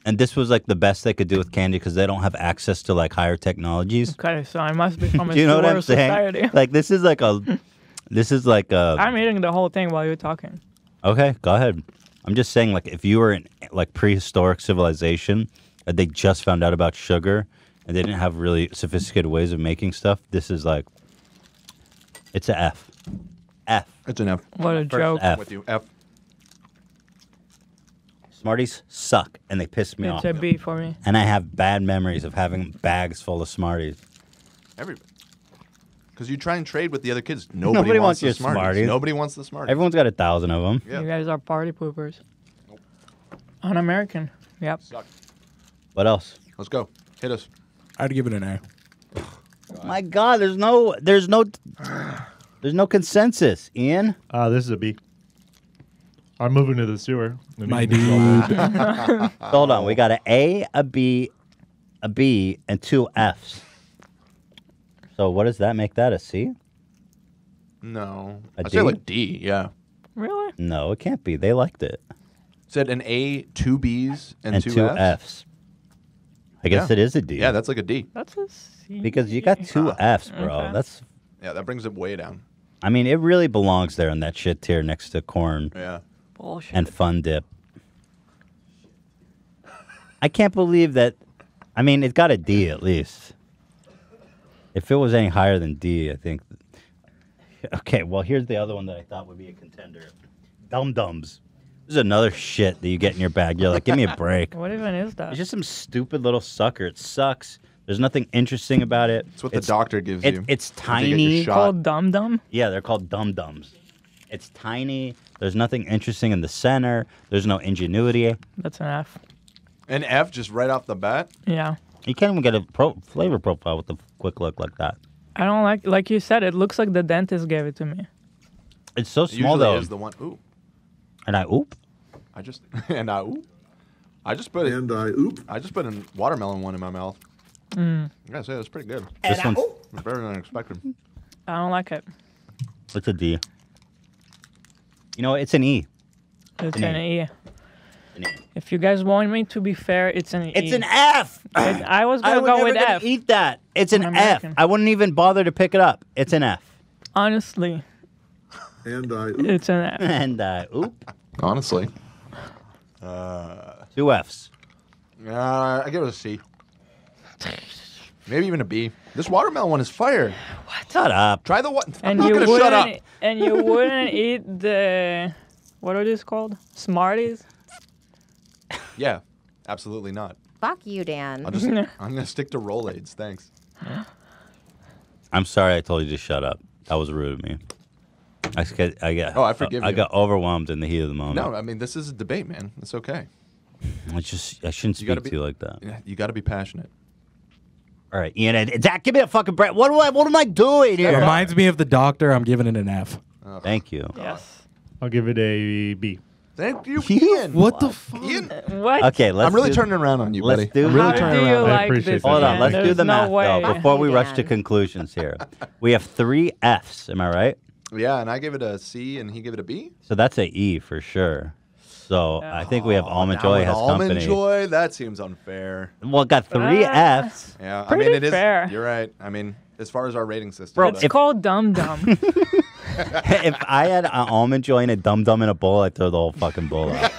and this was like the best they could do with candy because they don't have access to like higher technologies. okay, so I must be from a you know what sewer I'm saying? society. Like this is like a, this is like a. I'm eating the whole thing while you're talking. Okay, go ahead. I'm just saying, like, if you were in like prehistoric civilization and they just found out about sugar and they didn't have really sophisticated ways of making stuff, this is like, it's a F. F. It's an F. What a First joke. F. With you. F. Smarties suck and they piss me It's off. a B for me. And I have bad memories of having bags full of Smarties. Everybody. Because you try and trade with the other kids. Nobody, Nobody wants, wants the your Smarties. Smarties. Nobody wants the Smarties. Everyone's got a thousand of them. Yeah. You guys are party poopers. Un-American. Yep. Suck. What else? Let's go. Hit us. I'd give it an A. My God, there's no, there's no, there's no consensus. Ian, Ah, this is a B. I'm moving to the sewer. My dude. hold on. We got an A, a B, a B, and two Fs. So what does that make that a C? No. A I say D? like D. Yeah. Really? No, it can't be. They liked it. Said an A, two B's, and, And, two, two F's. Fs. I guess Yeah. it is a D. Yeah, that's like a D. That's a C. because you got two Fs, bro. Okay. That's. Yeah, that brings it way down. I mean, it really belongs there in that shit tier next to corn Yeah. bullshit. and fun dip. I can't believe that. I mean, it got a D at least. If it was any higher than D, I think. Okay, well, here's the other one that I thought would be a contender. Dum Dums. This is another shit that you get in your bag. You're like, give me a break. what even is that? It's just some stupid little sucker. It sucks. There's nothing interesting about it. It's what the doctor gives it- you. It's Once you get tiny. shot. called Dum Dum. Yeah, they're called dum dums. It's tiny. There's nothing interesting in the center. There's no ingenuity. That's an F. An F just right off the bat. Yeah. You can't even get a pro- flavor profile with a quick look like that. I don't like, like you said, it looks like the dentist gave it to me. It's so It small usually though. is the one. Ooh. and I oop. I just and I ooh. I just put it. And I oop. I just put a watermelon one in my mouth. Mm. I gotta say that's pretty good. This one's It's better than I expected. I don't like it. it's a D. You know, it's an E. It's An an A. E. An E. If you guys want me to be fair, it's an E. It's an F. It- I was gonna would go with gonna F. eat that. It's an I'm American. I wouldn't even bother to pick it up. It's an F. Honestly, And I oop. it's an F. And uh, oop, Honestly. Uh, two Fs. uh, I give it a C. Maybe even a B. This watermelon one is fire. What? Shut up. Try the one. I'm And not you gonna wouldn't. shut up. And you wouldn't eat the what are these called? Smarties. Yeah, absolutely not. Fuck you, Dan. I'll just. I'm gonna stick to Rolaids. Thanks. I'm sorry I told you to shut up. That was rude of me. I get, I get, Oh, I forgive I you. got overwhelmed in the heat of the moment. No, I mean this is a debate, man. It's okay. I just, I shouldn't speak gotta to be- you like that. Yeah, You got to be passionate. All right, Ian, and- Zach, give me a fucking break. What do I, what am I doing here? Reminds me of the doctor. I'm giving it an F. Thank you. Yes. I'll give it a B. Thank you, You- Ian. What the fuck? Ian, What? Okay, let's. I'm really do, turning around on you, Let's buddy. do. I'm really How turning do you around. I appreciate this? that. Hold on, let's do the no math way. though before we rush to conclusions here. We have three Fs. Am I right? Yeah, and I gave it a C, and he gave it a B. So that's a E for sure. So I think we have almond Now joy has almond company. joy. That seems unfair. Well, it got three Ah. Fs. Yeah, I Pretty mean it is. fair. You're right. I mean, as far as our rating system, Bro, goes. It's called Dum Dum. if I had an almond joy and a dum dum in a bowl, I'd throw the whole fucking bowl out.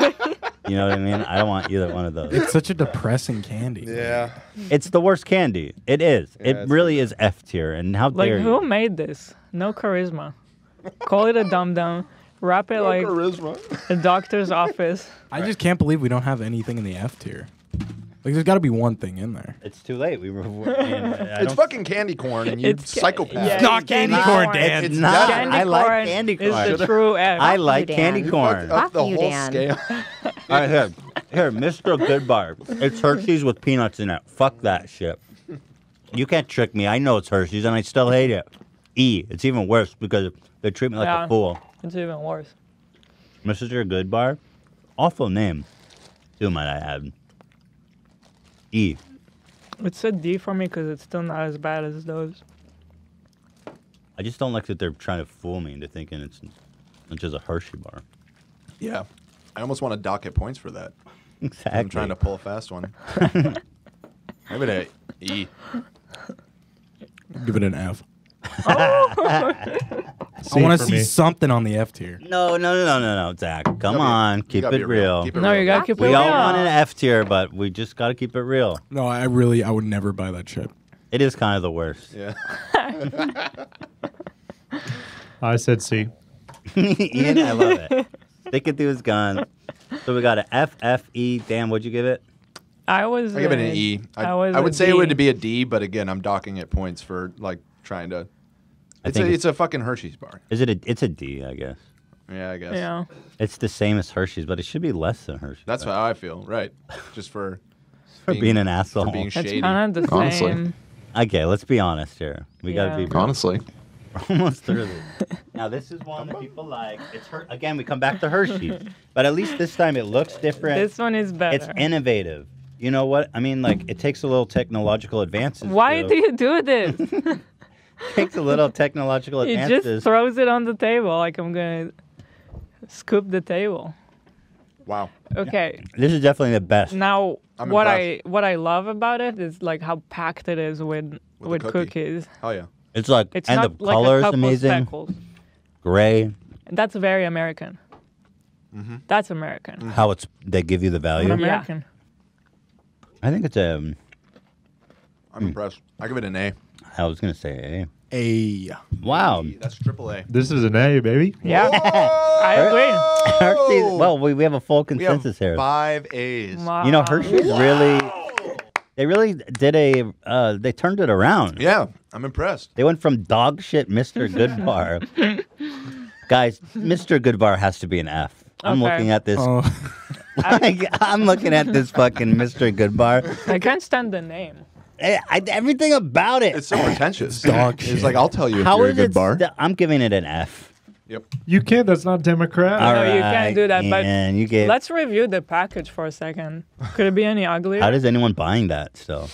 you know what I mean? I don't want either one of those. It's such a depressing candy. yeah, It's the worst candy. It is. Yeah, it it's really is F tier. And how like dare who you? made this? No charisma. Call it a Dum Dum. Wrap it like charisma. a doctor's office. I just can't believe we don't have anything in the F tier. Like, there's got to be one thing in there. It's too late. We were. we're- and I It's don't- fucking candy corn, and you It's ca- psychopath. yeah, It's not it's candy corn, corn, Dan. It's not. not. Candy I like corn candy corn. It's the true F. I like Dan. candy corn. Fucked All up the Fuck you, whole Dan. scale. right, here, here, Mr. Goodbar. It's Hershey's with peanuts in it. Fuck that shit. You can't trick me. I know it's Hershey's, and I still hate it. E. It's even worse because they treat me like Yeah. a fool. It's even worse. Mr. Goodbar, awful name. Too might I add. E. It's a D for me because it's still not as bad as those. I just don't like that they're trying to fool me into thinking it's it's just a Hershey bar. yeah, I almost want to dock it points for that. Exactly. I'm trying to pull a fast one. Maybe an E. Give it an F. C oh! I want to see me. something on the F tier. No, no, no, no, no, no, Zach. Come gotta be- on, you keep gotta it be real. Keep it No, real. you gotta keep it real. We real. all want an F tier, but we just got to keep it real. No, I really, I would never buy that shit. It is kind of the worst. Yeah. I said C. Ian, I love it. Sticking through his gun. So we got an F, F, E. Dan, what'd you give it? I was. I give it an E. I, I was I a would say D. it would be a D, but again, I'm docking it points for like trying to. I It's a, think it's a fucking Hershey's bar. Is it a? It's a D, I guess. Yeah, I guess. Yeah. It's the same as Hershey's, but it should be less than Hershey's. That's right? how I feel. Right. Just for for being- being an asshole. for being It's shady. kind of the honestly. same. okay, let's be honest here. We Yeah. gotta be real. Honestly. almost through. Now this is one that people like. It's her again. We come back to Hershey's, but at least this time it looks different. This one is better. it's innovative. You know what? I mean, like it takes a little technological advances. Why to- do you do this? takes a little technological he advances? just throws it on the table like I'm gonna scoop the table. Wow. Okay. this is definitely the best. Now, I'm what impressed. I what I love about it is like how packed it is with With with, cookie. cookies. Oh yeah. It's like It's and not the like color a is couple amazing. speckles. Gray. That's very American. Mm-hmm. That's American. How it's they give you the value. I'm American. I think it's a. I'm impressed. I give it an A. I was gonna say A. A. Wow. That's triple A. This is an A, baby. Yeah. I agree. Hershey's. Well, we, we have a full we have consensus here. five A's. You know, Hershey's really. They really did a. Uh, they turned it around. Yeah, I'm impressed. They went from dog shit, Mr. Goodbar. Guys, Mr. Goodbar has to be an F. I'm Okay. looking at this. Oh, like, I'm looking at this fucking Mr. Goodbar. I can't stand the name. Eh, I, everything about it. It's so pretentious. dog It's like I'll tell you if How you're a is good it? bar. st- I'm giving it an F. Yep. You can't. That's not Democrat. All No, you right, can't do that, but And you gave. Let's review the package for a second. Could it be any uglier? How does anyone buying that still?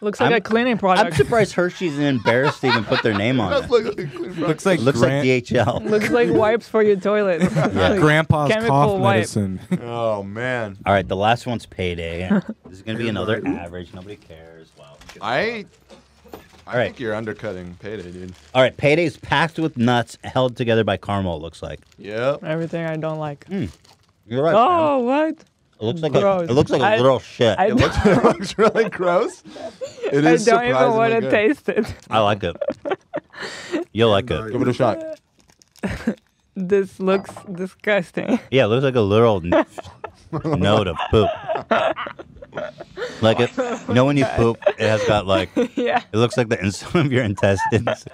Looks like I'm- a cleaning product. I'm surprised Hershey's and embarrassed to even put their name on it. looks like Looks gran- like DHL. Looks like wipes for your toilet. Like grandpa's chemical cough wipe. medicine. Oh man. All right, the last one's payday. This is gonna be another average. Nobody cares. Wow. I. I All right. think you're undercutting payday, dude. All right, payday's packed with nuts, held together by caramel. It looks like. Yep. Everything I don't like. Hmm. You're right. Oh, what? Sam. It looks like a, it looks like a I- little shit. I It looks, it looks really gross. It I don't even want to taste it. I like it. You'll like it. Give it a shot. This looks disgusting. Yeah, it looks like a little note of poop. Like it. You know when you poop, it has got like. yeah. It looks like the inside of your intestines.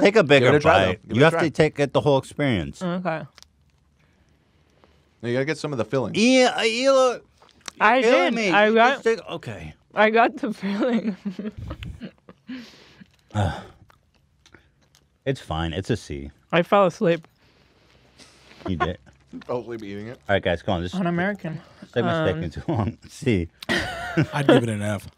take a bigger a try, bite. Give it You have try. to take it the whole experience. Okay. You gotta get some of the filling. Yeah, you look. I killing did. me. I You got. just take- okay. I got the feeling. It's fine. It's a C. I fell asleep You did. Hopefully be eating it. All right, guys, come on. This on American. segment's Um, taking too long. C. I'd give it an F.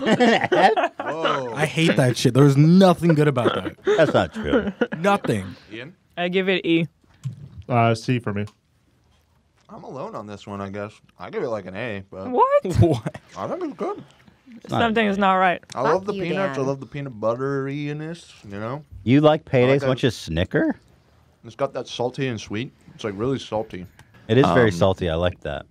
Whoa. I hate that shit. There's nothing good about that. That's not true. Nothing. Ian? I give it E. Uh, C for me. I'm alone on this one, I guess. I give it like an A, but What? What? I think it's good. not Something is not right. I Fuck love the you, peanuts. I Dan. love the peanut butteryness, you know? You like payday like as much as Snicker? It's got that salty and sweet. It's like really salty. It is very Um, salty. I like that.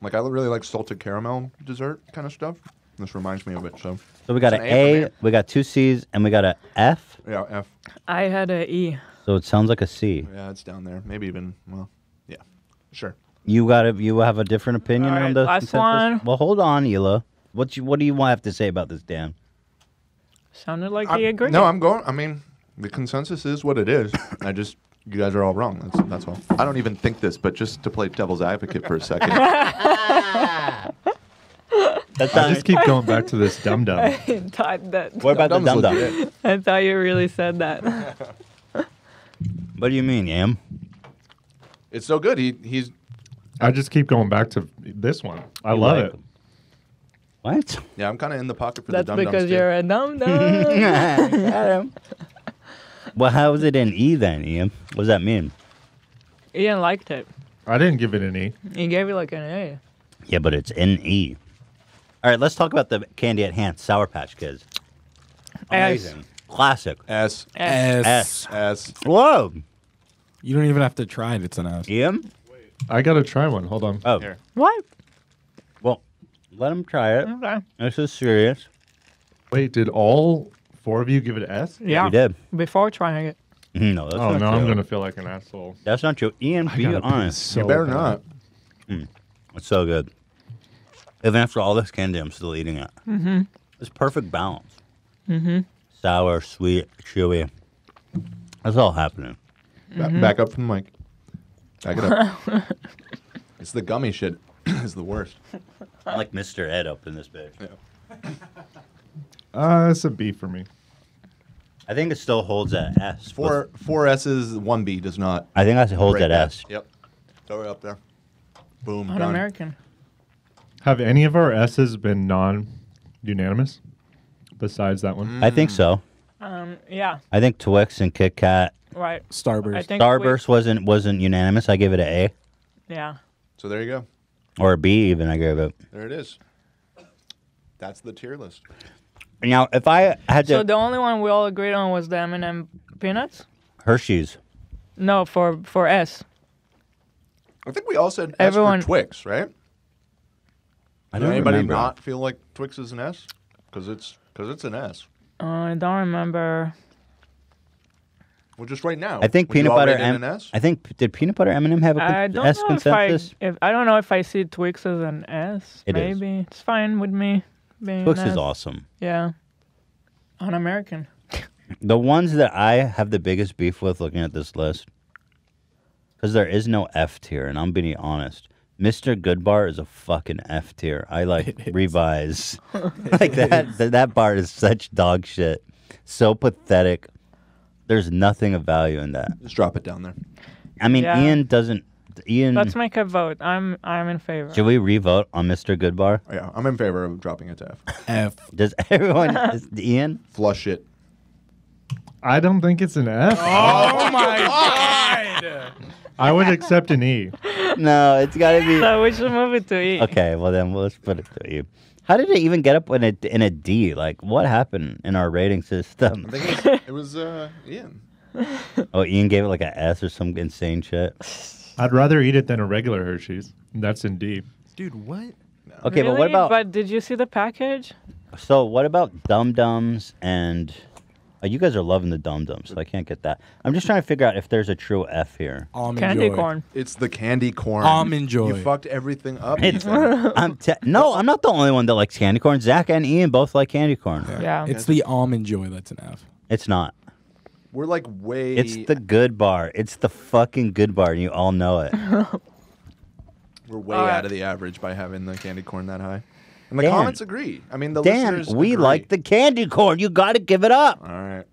Like I really like salted caramel dessert kind of stuff. This reminds me of it. So So we got It's an an A for A, me. we got two C's, and we got a F. yeah, F. I had a E. So it sounds like a C. Yeah, it's down there. Maybe even well, yeah, sure. You got a, You have a different opinion All on right, the last consensus? one. Well, hold on, Hila. What you What do you want have to say about this, Dan? Sounded like I'm- he agreed. No, I'm going. I mean, the consensus is what it is. I just you guys are all wrong. That's that's all. I don't even think this, but just to play devil's advocate for a second. That's I just keep going back to this dum dum. I thought that. What about the dum Dum-Dum's dum? I thought you really said that. What do you mean, Yam? It's so good. He he's I just keep going back to this one. I You love like- it. What? yeah. I'm kind of in the pocket for That's the dum dums because you're a dum dum. well, how is it in E then, Ian? What does that mean? Ian liked it. I didn't give it an E. He gave it like an A. Yeah, but it's in E. All right, let's talk about the candy at hand, Sour Patch Kids. Amazing. Classic. S S. S. S. Whoa. You don't even have to try it. It's an S. Ian? I gotta try one. Hold on. Oh, Here. What? well, let him try it. Okay. This is serious. Wait, did all four of you give it an S? Yeah. We did. Before trying it. No, that's Oh not no, true. I'm gonna feel like an asshole. That's not true. Ian, be honest. so You better bad. not. It's so good. Even after all this candy, I'm still eating it. Mm-hmm. It's perfect balance. Mm-hmm. Sour, sweet, chewy. That's all happening. Ba- Back up from the mic. Back it up. it's the gummy shit. is the worst. I'm like Mr. Ed up in this bitch. Uh, it's a B for me. I think it still holds at S. Four four S's, one B does not. I think that holds break that. S. Yep. Throw it up there. Boom. Un done. American. Have any of our S's been non-unanimous? Besides that one, I think so. Um, yeah, I think Twix and Kit Kat. right. Starburst. I Starburst. think Starburst wasn't wasn't unanimous. I gave it an A yeah. So there you go. or a B even. I gave it. There it is. That's the tier list. Now, if I had to So the only one we all agreed on was the M&M peanuts. Hershey's, No, for for S. I think we all said S Everyone- for Twix, right? I Does don't anybody remember. not feel like Twix is an S? Because it's because it's an S. Uh, I don't remember. Well, just right now. I think peanut butter rate it M. an S? I think did peanut butter M&M have a con- I don't S know consensus? if I if I don't know if I see Twix as an S. It is. maybe it's fine with me. Being Twix an is S. awesome. Yeah. Un American. The ones that I have the biggest beef with looking at this list, because there is no F tier, and I'm being honest. Mr. Goodbar is a fucking F tier. I like revise. like that, that. That bar is such dog shit. So pathetic. There's nothing of value in that. Just drop it down there. I mean, Yeah. Ian doesn't. Ian, Let's make a vote. I'm I'm in favor. should we revote on Mr. Goodbar? Oh, yeah, I'm in favor of dropping it to F. F. Does everyone? is Ian? Flush it. I don't think it's an F. Oh, oh my god! I would accept an E. No, it's got to be. So we should move it to E. Okay, well then we'll let's put it to you. How did it even get up in a in a D? Like what happened in our rating system? I think it was, it was uh, Ian. Oh, Ian gave it like an S or some insane shit. I'd rather eat it than a regular Hershey's. That's in D. Dude, what? Okay, but what Really? about But did you see the package? so? What about Dum Dums and? Oh, you guys are loving the Dum Dums, so I can't get that. I'm just trying to figure out if there's a true F here. Almond Candy joy. corn. It's the candy corn. Almond joy. You fucked everything up. It's, Ethan. I'm te- no, I'm not the only one that likes candy corn. Zach and Ian both like candy corn. Yeah. It's the almond joy that's an F. It's not. We're like way. It's the good bar. It's the fucking good bar, and you all know it. We're way All right. out of the average by having the candy corn that high. And the Dan. comments agree. I mean, the Dan, listeners we agree. like the candy corn. You got to give it up. All right.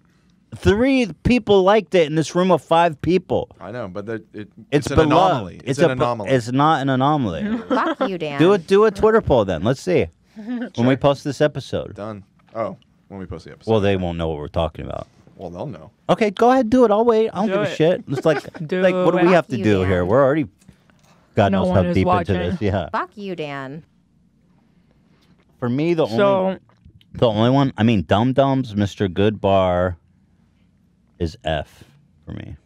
Three people liked it in this room of five people. I know, but it, It's, it's, an beloved. anomaly. It's, an a, anomaly. It's not an anomaly. Fuck you, Dan. do it. Do a Twitter poll then. Let's see when we post this episode. Done. Oh, when we post the episode. Well, they won't know what we're talking about. Well, they'll know. Okay, go ahead, do it. I'll wait. I don't Do give a shit. It's like, Do like, what do we have to do Dan. here? We're already, God No knows one how is deep watching. into this. Yeah. Fuck you, Dan. For me, the only, the only one. I mean, Dum Dums, Mr. Goodbar, is F for me.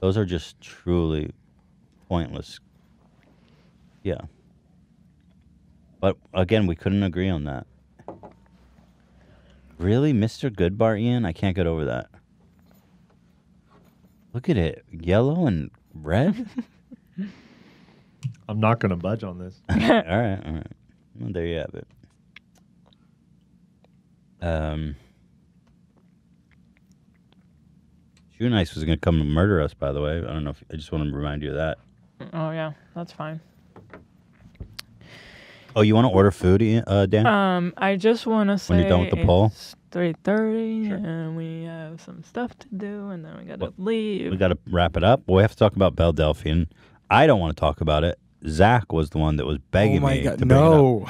Those are just truly pointless. Yeah. But again, we couldn't agree on that. Really, Mr. Goodbar, Ian? I can't get over that. Look at it, yellow and red. I'm not going to budge on this. all right, all right. Well, there you have it. Um, Shoe Nice was going to come and murder us. By the way, I don't know if I just want to remind you of that. oh yeah, that's fine. Oh, you want to order food, Ian- uh, Dan? Um, I just want to say When you're done with the poll? it's three thirty, and we have some stuff to do, and then we gotta What? leave. we got to wrap it up. We have to talk about Belle Delphine. I don't want to talk about it. Zach was the one that was begging oh my me god, to bring it up. no!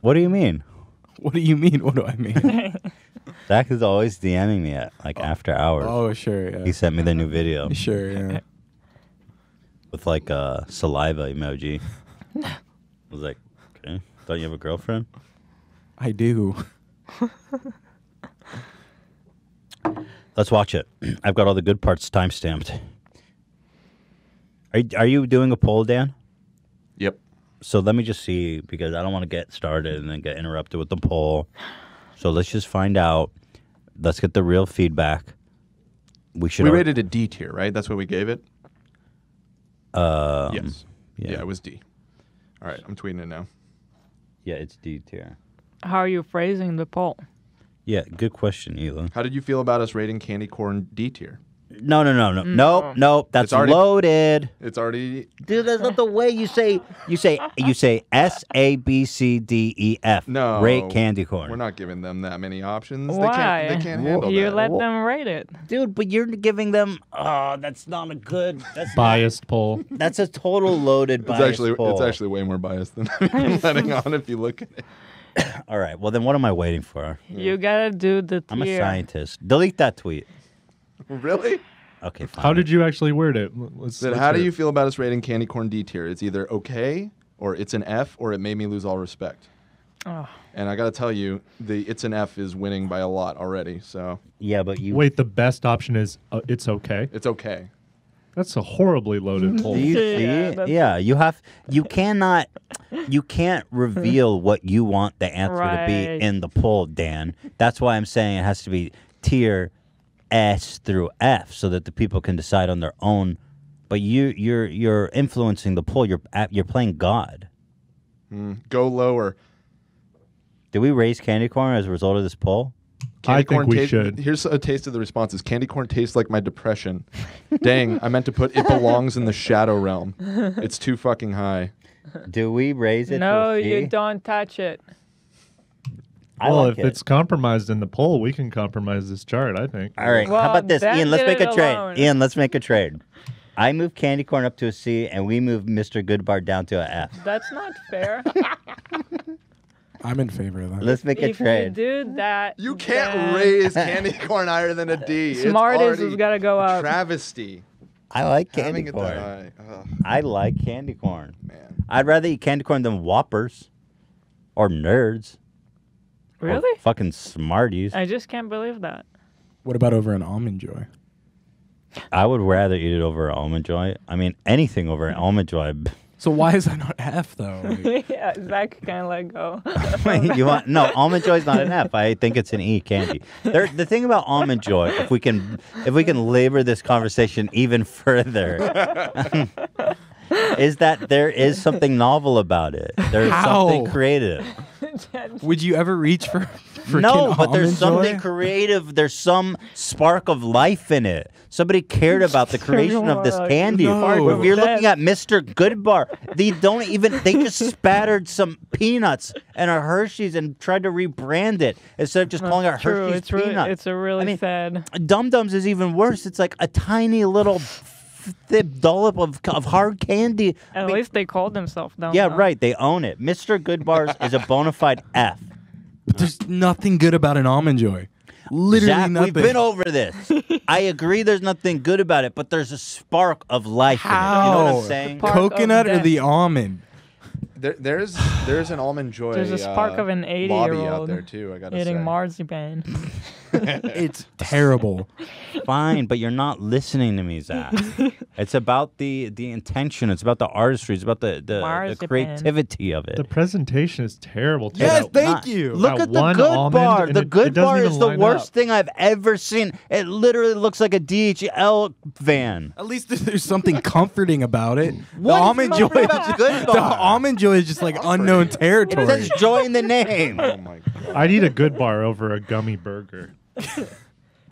What do you mean? What do you mean? What do I mean? Zach is always DMing me at like oh. after hours. oh sure, yeah. He sent me the new video Sure, yeah. with like a saliva emoji. I was like, okay. Don't you have a girlfriend? I do. Let's watch it. I've got all the good parts time stamped. Are you, are you doing a poll, Dan? Yep. So let me just see because I don't want to get started and then get interrupted with the poll. So let's just find out. Let's get the real feedback. We should. we al- rated a D tier, right? That's what we gave it. Um, yes. yeah. Yeah. it was D. All right, I'm tweeting it now. Yeah, it's D tier. How are you phrasing the poll? Yeah, good question, Hila. How did you feel about us rating candy corn D tier? No, no, no, no, Mm. nope, nope. That's It's already- loaded. It's already Dude, that's not the way you say. You say you say S A B C D E F. no Rate candy corn. We're not giving them that many options. They Why? can't. They can't handle it. you that. let Wha- them rate it. Dude, but you're giving them. Oh, that's not a good. That's not- Biased poll. that's a total loaded it's bias actually poll. it's actually way more biased than I'm letting on if you look at it. All right. Well, then what am I waiting for? You gotta do the I'm a scientist. Delete that tweet. Really? Okay, fine. How did you actually word it? L- Let's, Said, let's how do hear you feel about us rating candy corn D tier? It's either okay or it's an F or it made me lose all respect. Oh. And I got to tell you, the it's an F is winning by a lot already. So Yeah, but you. Wait, the best option is uh, it's okay. it's okay. That's a horribly loaded poll. Do you Yeah, see? that's- Yeah, you have. You cannot. You can't reveal what you want the answer to be in the poll, Dan. That's why I'm saying it has to be tier S through F, so that the people can decide on their own. But you, you're you're influencing the poll. You're at, you're playing God. Mm, go lower. Did we raise candy corn as a result of this poll? Candy I think corn we taste- should. Here's a taste of the responses. Candy corn tastes like my depression. Dang, I meant to put it belongs in the shadow realm. It's too fucking high. Do we raise it? No, to a C? you don't touch it. I well, like if it. it's compromised in the poll, we can compromise this chart. I think. All right. Well, How about this, Dan Ian? Let's make it a trade. alone. Ian, let's make a trade. I move candy corn up to a C, and we move Mr. Goodbar down to a F. That's not fair. I'm in favor of that. Let's make a if you trade. do that, You can't then raise candy corn higher than a D. It's Smarties has got to go up. Travesty. I like candy it corn. that I like candy corn. man. I'd rather eat candy corn than Whoppers or Nerds. Or Really? fucking Smarties. I just can't believe that. What about over an almond joy? I would rather eat it over an Almond Joy. I mean, anything over an Almond Joy. So why is that not F though? Like, yeah, Zach can let go. you want no almond joy is not an F. I think it's an E candy. There, the thing about almond joy, if we can, if we can labor this conversation even further, is that there is something novel about it. There's How? something creative. Would you ever reach for? No, but there's Almond something Joy? creative. There's some spark of life in it. Somebody cared about the creation of this candy. no. If you're That- looking at Mr. Goodbar, they don't even they just spattered some peanuts and a Hershey's and tried to rebrand it instead of just calling it True, Hershey's it's really, peanuts. it's a really mean, sad. Dum Dums is even worse. It's like a tiny little thick dollop of, of hard candy. At I mean, least they called themselves Dum yeah, Dum. right. They own it. Mr. Goodbars is a bona fide F. But there's nothing good about an almond joy. Literally Zach, nothing. we've been over this. I agree there's nothing good about it, but there's a spark of life in it. You know what How? I'm saying? Coconut or the almond? There, there's there's an almond joy. There's a spark uh, of an lobby out 80-year-old out there too. I gotta Eating say. marzipan. It's terrible. Fine, but you're not listening to me, Zach. it's about the the intention. It's about the artistry. It's about the the, the creativity of it. The presentation is terrible. Too. Yes, That- thank Not- you. Look at the good bar. The it- good it bar is the worst up. thing I've ever seen. It literally looks like a DHL van. At least there's something comforting about it. What the is almond joy. comforting about the good the bar? almond joy is just like unknown territory. It says joy in the name. Oh my god. I'd eat a good bar over a gummy burger.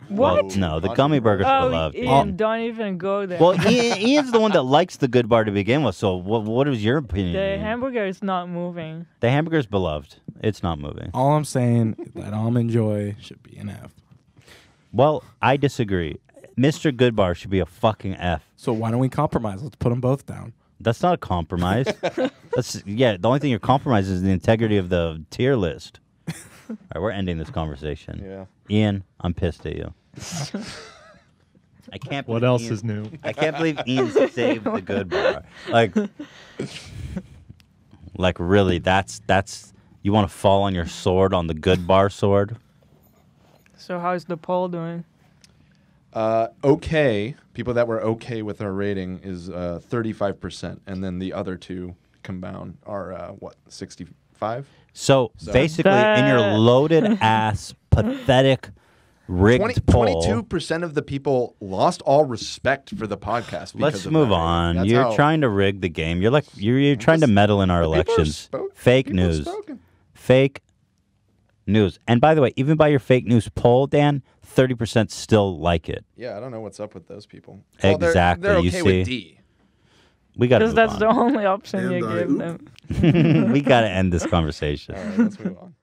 Well, What? no, the gummy burger's Oh, beloved. Ian, don't even go there. Well, Ian, Ian's the one that likes the good bar to begin with. So, what, what is your opinion? the hamburger is not moving. the hamburger's beloved. It's not moving. All I'm saying is that almond joy should be an F. Well, I disagree. Mr. Goodbar should be a fucking F. So why don't we compromise? Let's put them both down. That's not a compromise. That's yeah. The only thing you're compromising is the integrity of the tier list. All right, we're ending this conversation. Yeah. Ian, I'm pissed at you. I can't. What believe else Ian- is new? I can't believe Ian saved the good bar. Like, like really, that's that's you want to fall on your sword on the good bar sword. So how's the poll doing? Uh, okay. People that were okay with our rating is uh, 35%, and then the other two combined are uh, what 65. So, So- basically, in your loaded ass, pathetic, rigged 20, poll. 22% of the people lost all respect for the podcast. because Let's of move that on. That's You're how- trying to rig the game. You're like you're, you're trying to meddle in our elections. spoke- Fake people news. Fake news. And by the way, even by your fake news poll, Dan, thirty percent still like it. Yeah, I don't know what's up with those people. Exactly, They're, they're you see. with D. We got Because move that's the only option you And I give oop. them. we got to end this conversation. All right, let's move on.